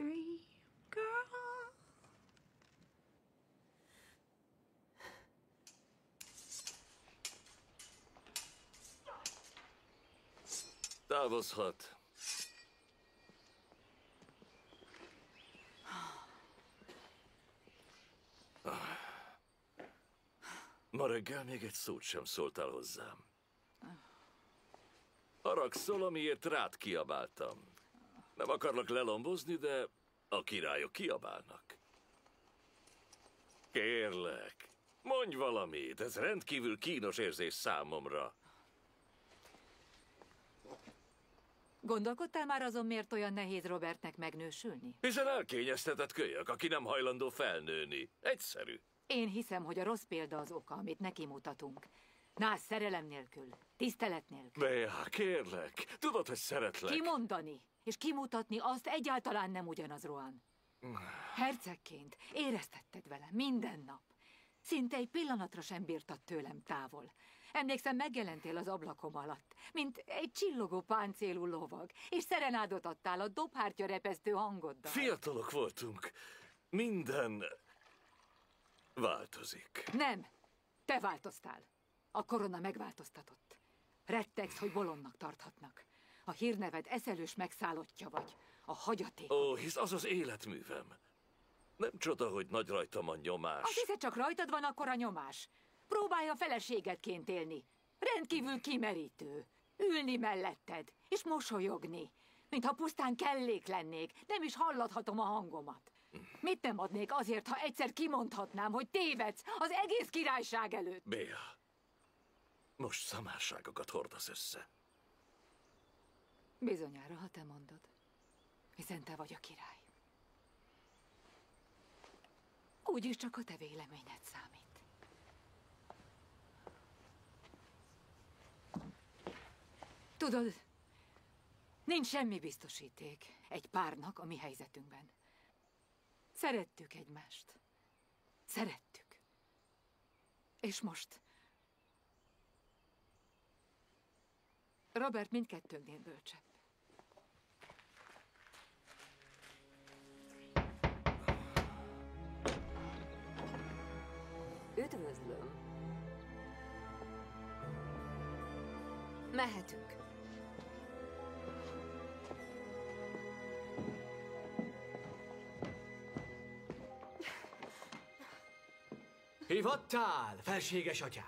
dream girl. Távozhat. Ma reggel még egy szót sem szóltál hozzám. Haragszol, amiért rád kiabáltam. Nem akarlak lelombozni, de a királyok kiabálnak. Kérlek, mondj valamit, ez rendkívül kínos érzés számomra. Gondolkodtál már azon, miért olyan nehéz Robertnek megnősülni? Hiszen elkényeztetett kölyök, aki nem hajlandó felnőni. Egyszerű. Én hiszem, hogy a rossz példa az oka, amit neki mutatunk. Nász szerelem nélkül, tisztelet nélkül. Bea, kérlek, tudod, hogy szeretlek. Kimondani és kimutatni azt egyáltalán nem ugyanaz, Rohan. Hercegként éreztetted vele minden nap. Szinte egy pillanatra sem bírtad tőlem távol. Emlékszem, megjelentél az ablakom alatt, mint egy csillogó páncélú lovag, és szerenádot adtál a dobhártya repesztő hangoddal. Fiatalok voltunk. Minden változik. Nem, te változtál. A korona megváltoztatott. Rettegsz, hogy bolondnak tarthatnak. A hírneved eszelős megszállottja vagy. A hagyaték. Ó, hisz az az életművem. Nem csoda, hogy nagy rajtam a nyomás. Azt hiszed, csak rajtad van akkor a nyomás. Próbálja feleségedként élni. Rendkívül kimerítő. Ülni melletted, és mosolyogni, mintha pusztán kellék lennék, nem is hallathatom a hangomat. Mit nem adnék azért, ha egyszer kimondhatnám, hogy tévedsz az egész királyság előtt? Béa, most szamárságokat hordasz össze. Bizonyára, ha te mondod. Hiszen te vagy a király. Úgyis csak a te véleményed számít. Tudod, nincs semmi biztosíték egy párnak a mi helyzetünkben. Szerettük egymást. Szerettük. És most... Robert mindkettőnknél bölcsebb. Mehetünk. Hivattál, felséges atyám!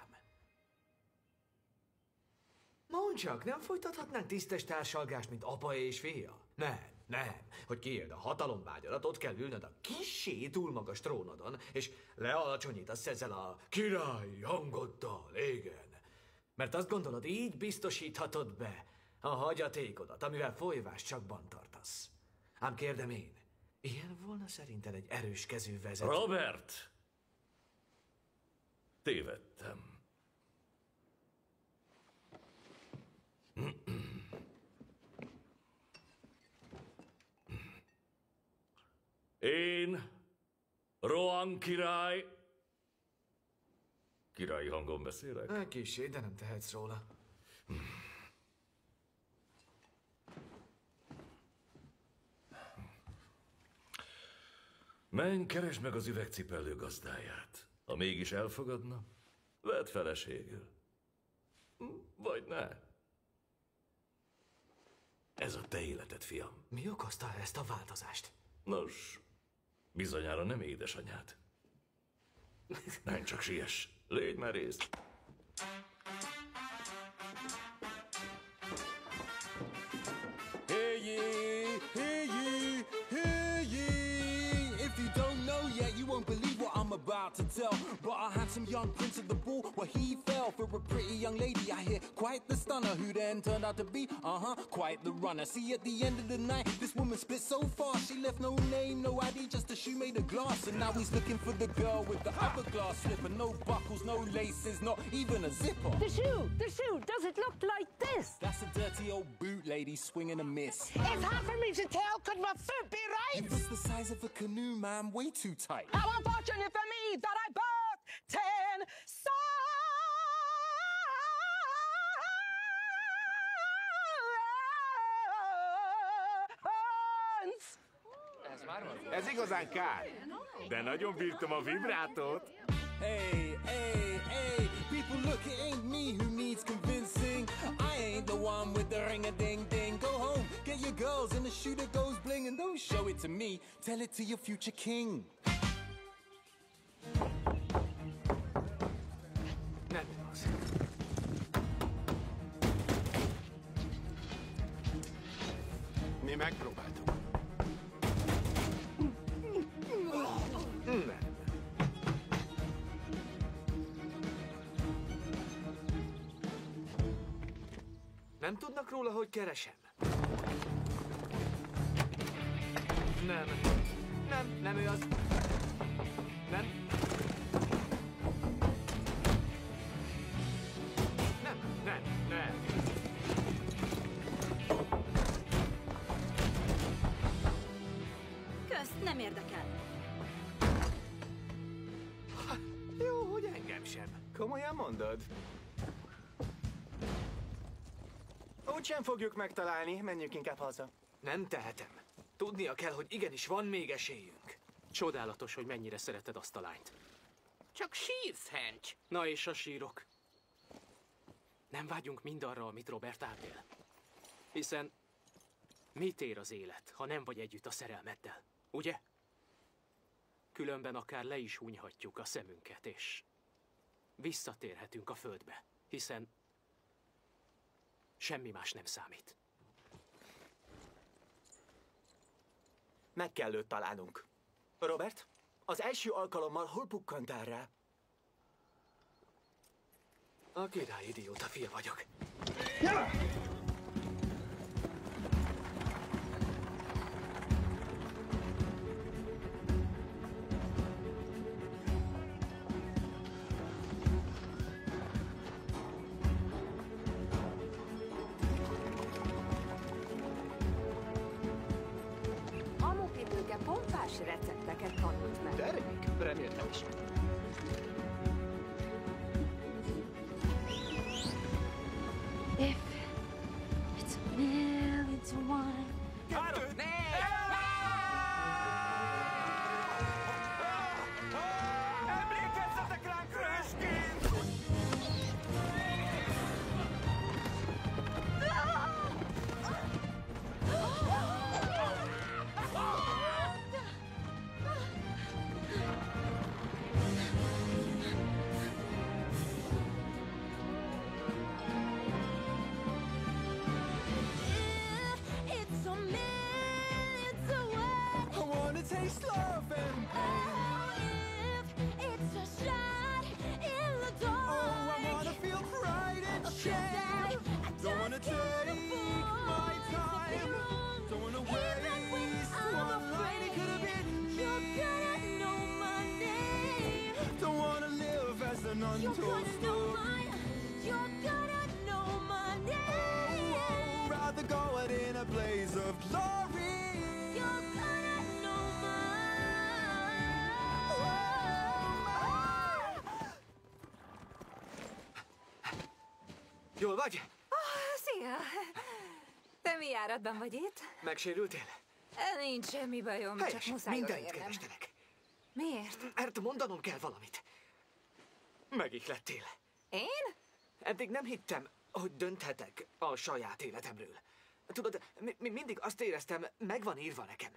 Mondd csak, nem folytathatnánk tisztes társalgást, mint apa és fia? Nem, nem. Hogy kiéld a hatalomvágyadat, ott kell ülnöd a kissé túl magas trónodon, és lealacsonyítasz ezzel a királyi hangoddal, igen. Mert azt gondolod, így biztosíthatod be a hagyatékodat, amivel folyvást csakban tartasz. Ám kérdem én, ilyen volna szerinted egy erős kezű vezető? Robert! Tévedtem. Én, Rohan király, királyi hangon beszélek. Kissé, de nem tehetsz róla. Menj, keresd meg az üvegcipellő gazdáját. Ha mégis elfogadna, vedd feleségül. Vagy ne. Ez a te életed, fiam. Mi okozta ezt a változást? Nos, bizonyára nem édesanyád. Nem csak siess. Légy merész. Hey ye, hey hey. If you don't know yet, you won't believe I'm about to tell. But I had some young prince of the ball where he fell for a pretty young lady. I hear quite the stunner who then turned out to be, uh huh, quite the runner. See, at the end of the night, this woman split so fast. She left no name, no ID, just a shoe made of glass. And now he's looking for the girl with the upper glass slipper. No buckles, no laces, not even a zipper. The shoe, the shoe, does it look like this? That's a dirty old boot lady swinging a miss. It's hard for me to tell, could my foot be right? If it's the size of a canoe, man, way too tight. How unfortunate for me that I birthed ten sons. Ez igazán kár. De nagyon bírtam a vibrátót. Hey, hey, hey, people look, it ain't me who needs convincing. I ain't the one with the ring a ding ding. Go home, get your girls in a shoe that goes bling and don't show it to me. Tell it to your future king. Mi megpróbáltuk. Nem. Nem tudnak róla, hogy keresem? Nem. Nem, nem ő az. Nem. Komolyan mondod? Úgy sem fogjuk megtalálni, menjünk inkább haza. Nem tehetem. Tudnia kell, hogy igenis van még esélyünk. Csodálatos, hogy mennyire szereted azt a lányt. Csak sírsz, hencs. Na és a sírok. Nem vágyunk mindarra, amit Robert átél. Hiszen mit ér az élet, ha nem vagy együtt a szerelmeddel, ugye? Különben akár le is hunyhatjuk a szemünket, és visszatérhetünk a földbe, hiszen Semmi más nem számít. Meg kell őt találnunk. Robert, az első alkalommal hol pukkantál rá? A király idióta fia vagyok. Hamupipőke recepteket tanult meg. De remék, reméltem is. Járatban vagy itt? Megsérültél? Eh, Nincs semmi bajom, Helyes, csak muszáj mindenütt odaérnem. kerestelek. Miért? Mert mondanom kell valamit. Megihlettél. Én? Eddig nem hittem, hogy dönthetek a saját életemről. Tudod, mi, mi mindig azt éreztem, meg van írva nekem.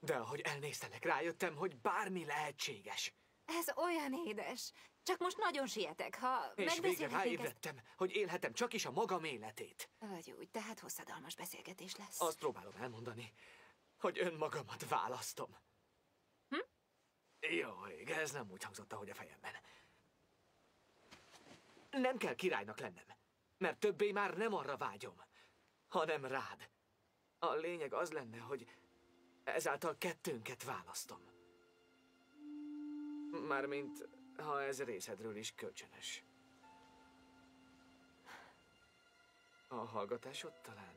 De ahogy elnéztelek, rájöttem, hogy bármi lehetséges. Ez olyan édes. Csak most nagyon sietek, ha És végre megbeszélhetnénk ezt... ráébredtem, hogy élhetem csak is a magam életét. Vagy úgy, tehát hosszadalmas beszélgetés lesz. Azt próbálom elmondani, hogy önmagamat választom. Hm? Jó, ég, ez nem úgy hangzott, ahogy a fejemben. Nem kell királynak lennem, mert többé már nem arra vágyom, hanem rád. A lényeg az lenne, hogy ezáltal kettőnket választom. Mármint, ha ez részedről is kölcsönös. A hallgatásod talán...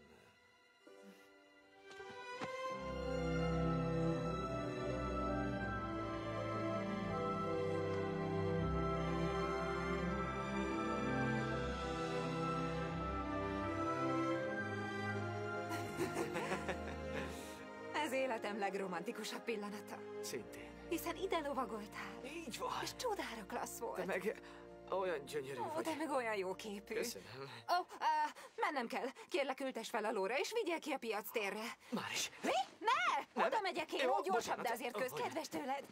Ez életem legromantikusabb pillanata. Szintén. Hiszen ide lovagoltál. Így van. És csodára klassz volt. Te meg olyan gyönyörű Ó, vagy. de meg olyan jó képű. Köszönöm. Ó, oh, uh, mennem kell. Kérlek, ültes fel a lóra, és vigyél ki a piac térre. Már is. Mi? Ne! Nem? Oda megyek én, Jó, ó, gyorsabb, bocsánat. de azért köz, kedves tőled.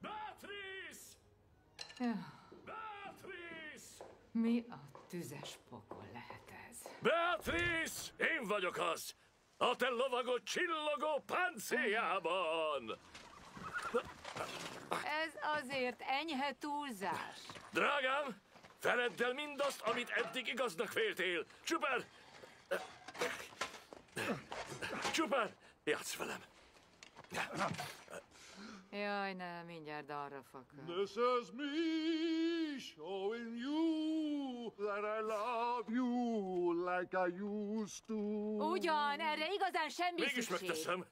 Beatrice! Beatrice! Mi a tüzes pokol lehet ez? Beatrice! Én vagyok az! A te lovagod csillogó páncéljában! Ez azért enyhe túlzás. Drágám, feledd el mindazt, amit eddig igaznak véltél. Csupán... Csupán, játsz velem. Jaj, nem, mindjárt arra fakad. This is me showing you that I love you like I used to. Ugyan, erre igazán semmi Mégis szükség. megteszem,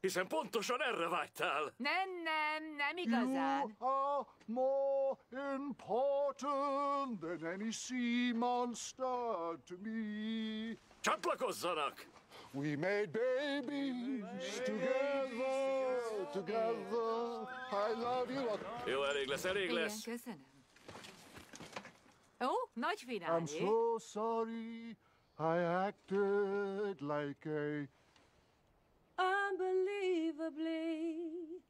hiszen pontosan erre vágytál. Nem, nem, nem igazán. You are more important than any sea monster to me. Csatlakozzanak! We made babies together, together. I love you. Jó, elég lesz, elég Igen, lesz. köszönöm. Ó, nagy I'm so sorry I acted like a unbelievably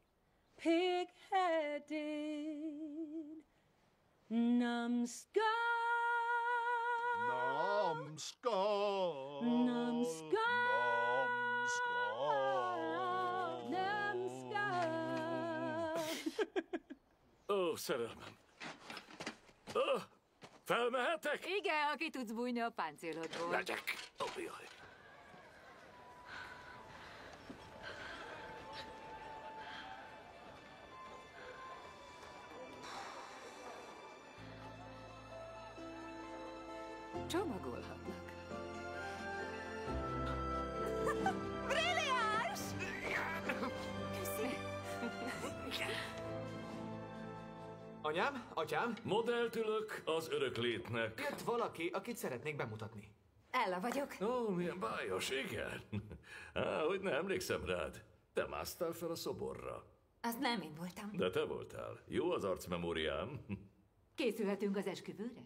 pig-headed, numbskull Numbskull. Numbskull. Numbskull. Ó, szerelmem. Ó, felmehetek? Igen, ha ki tudsz bújni a páncélodból. Megyek. Ó, jaj. Atyám, Modelltülök az öröklétnek. jött valaki, akit szeretnék bemutatni. Ella vagyok. Ó, milyen bájos, igen. Á, hogy nem emlékszem rád. Te másztál fel a szoborra. Az nem én voltam. De te voltál. Jó az arcmemóriám. Készülhetünk az esküvőre?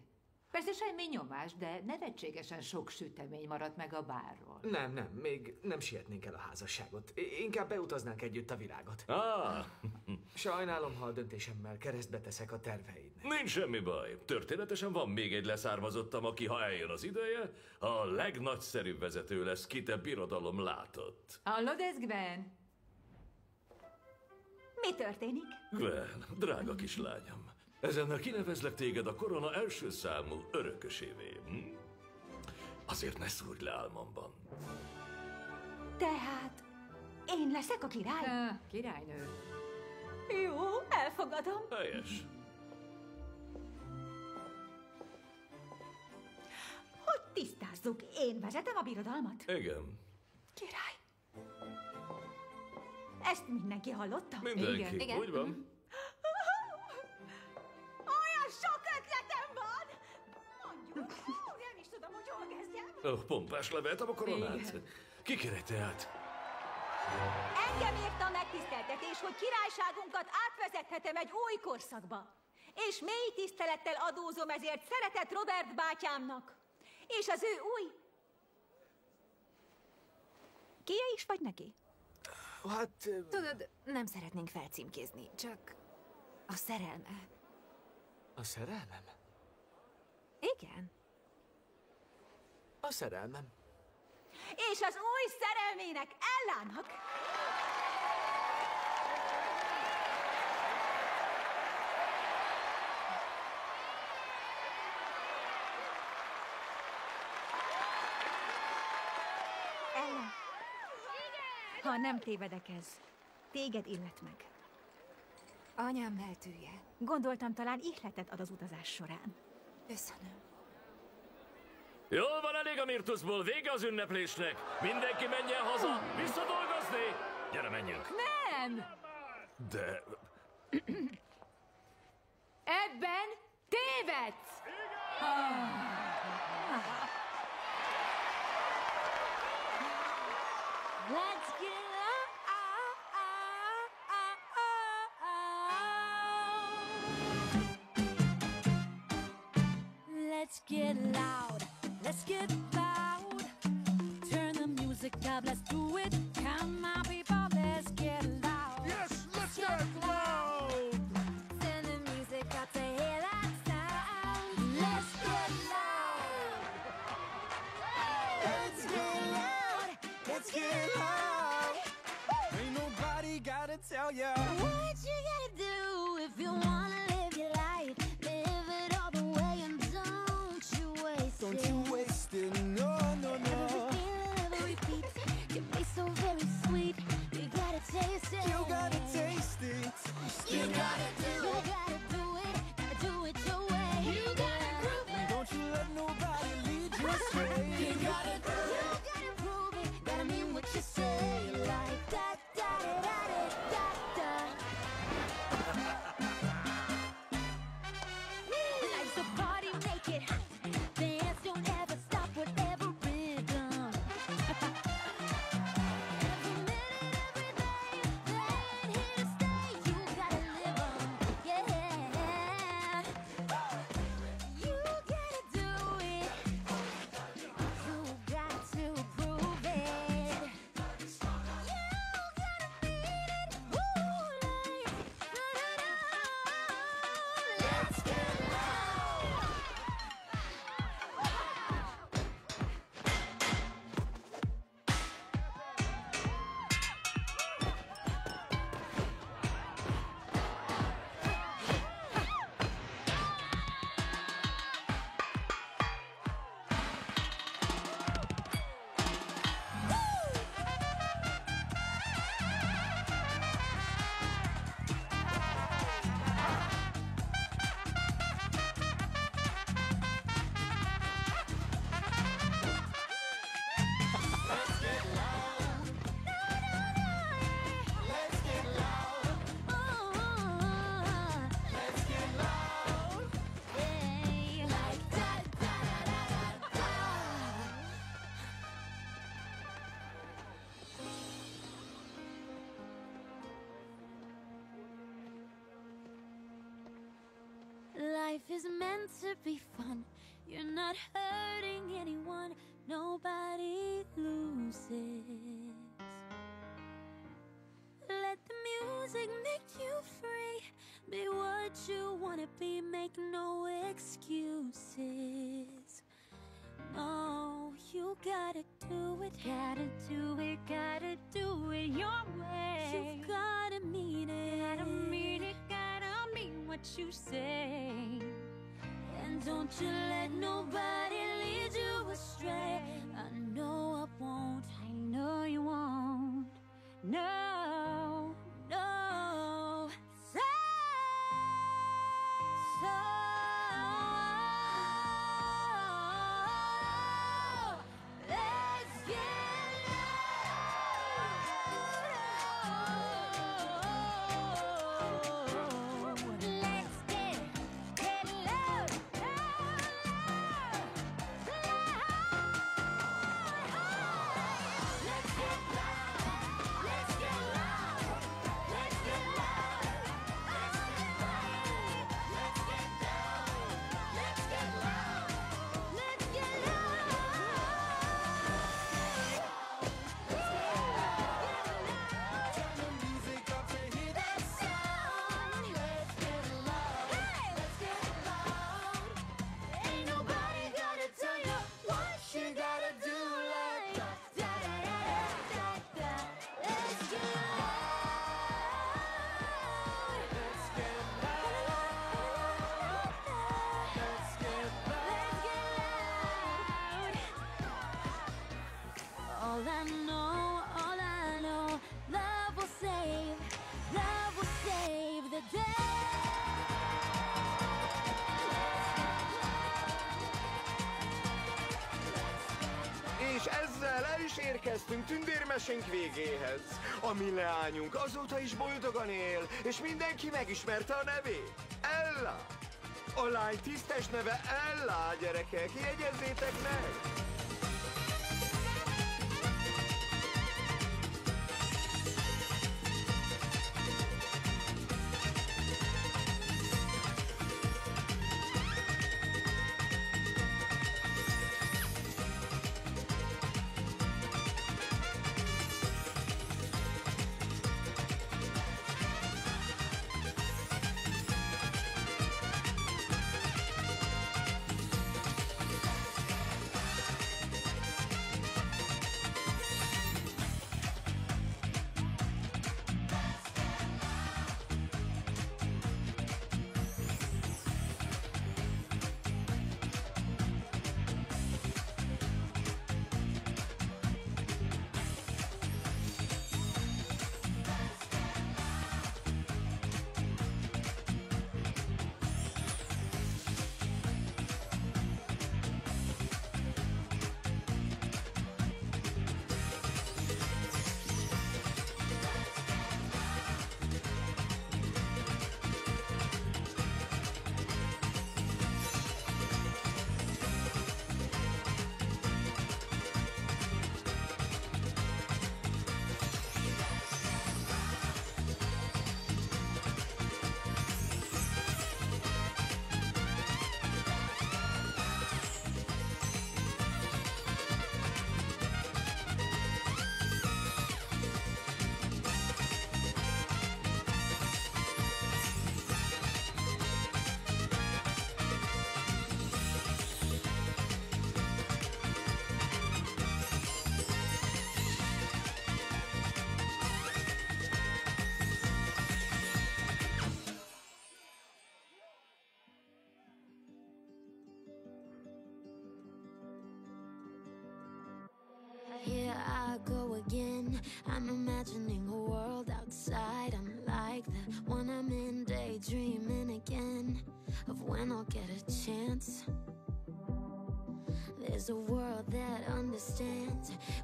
Persze semmi nyomás, de nevetségesen sok sütemény maradt meg a bárról. Nem, nem, még nem sietnénk el a házasságot. Inkább beutaznánk együtt a virágot. Ah, Sajnálom, ha a döntésemmel keresztbe teszek a terveidnek. nincs semmi baj. Történetesen van még egy leszármazottam, aki, ha eljön az ideje, a legnagyszerűbb vezető lesz, ki te birodalom látott. Hallod ezt, Gwen? Mi történik? Gwen, drága kislányom, ezennel kinevezlek téged a korona első számú örökösévé. Hm? Azért ne szúrj le álmomban. Tehát én leszek a király? Há, királynő. Jó, elfogadom. Helyes. Hogy tisztázzuk, én vezetem a birodalmat? Igen. Király. Ezt mindenki hallotta? Mindenki. Úgy van. Oh, pompás leveltem a koronát. Igen. Kikérte át. Engem ért a megtiszteltetés, hogy királyságunkat átvezethetem egy új korszakba. És mély tisztelettel adózom ezért szeretett Robert bátyámnak. És az ő új... Kie is vagy neki? Hát... Tudod, nem szeretnénk felcímkézni, csak a szerelme. A szerelmem? Igen. A szerelmem. És az új szerelmének Ellának. Ha nem tévedek ez, téged illet meg. Anyám meltője. Gondoltam, talán ihletet ad az utazás során. Köszönöm. Jól van elég a Mirtusból, vége az ünneplésnek. Mindenki menjen haza, visszadolgozni. Gyere, menjünk. Nem! De Ebben tévedsz! Let's get Let's get loud, let's get loud. Turn the music up, let's do it. Come on, necessary is meant to be fun. You're not hurting anyone, nobody loses. Let the music make you free. Be what you wanna be, make no excuses. No, you gotta do it, gotta do it, gotta do it your way. You gotta mean it, gotta mean it, gotta mean what you say. Don't you let nobody érkeztünk tündérmesénk végéhez. A mi leányunk azóta is boldogan él, és mindenki megismerte a nevét. Ella! A lány tisztes neve Ella, gyerekek, jegyezzétek meg!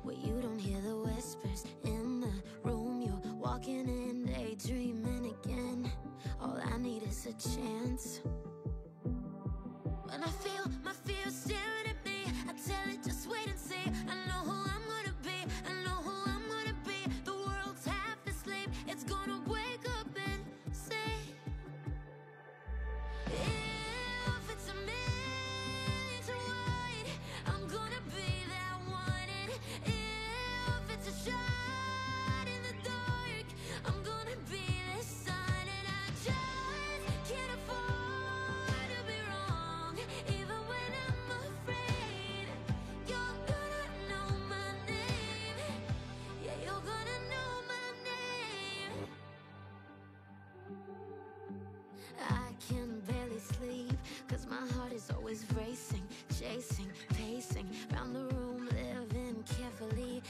what you don't was racing, chasing, pacing, round the room, living carefully.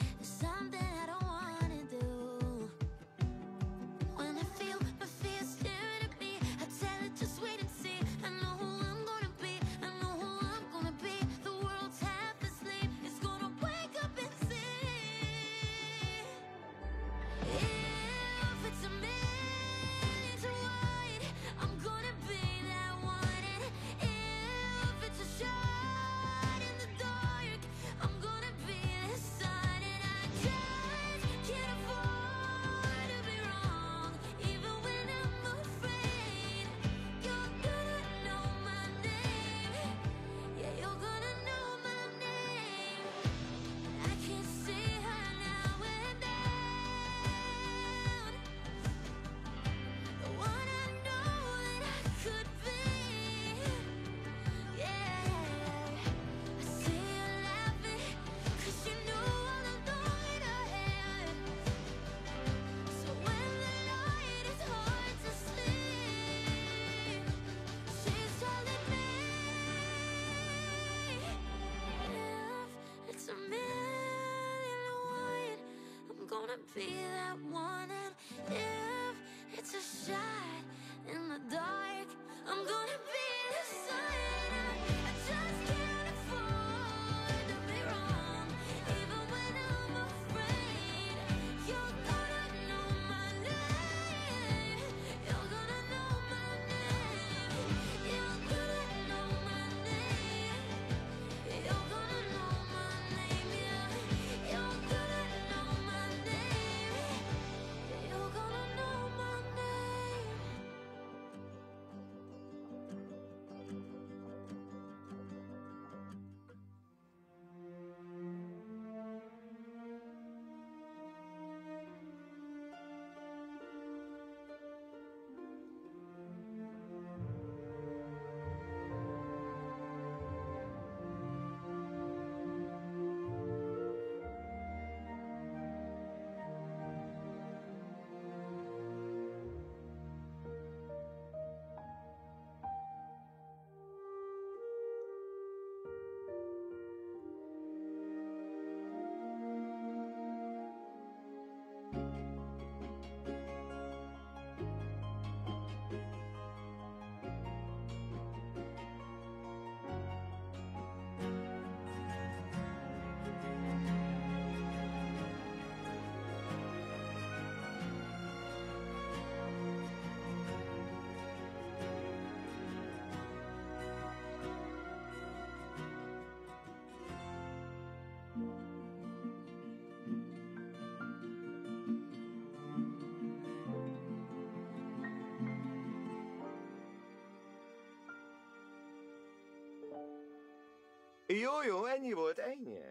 wanna be that Jó, jó, ennyi volt, ennyi.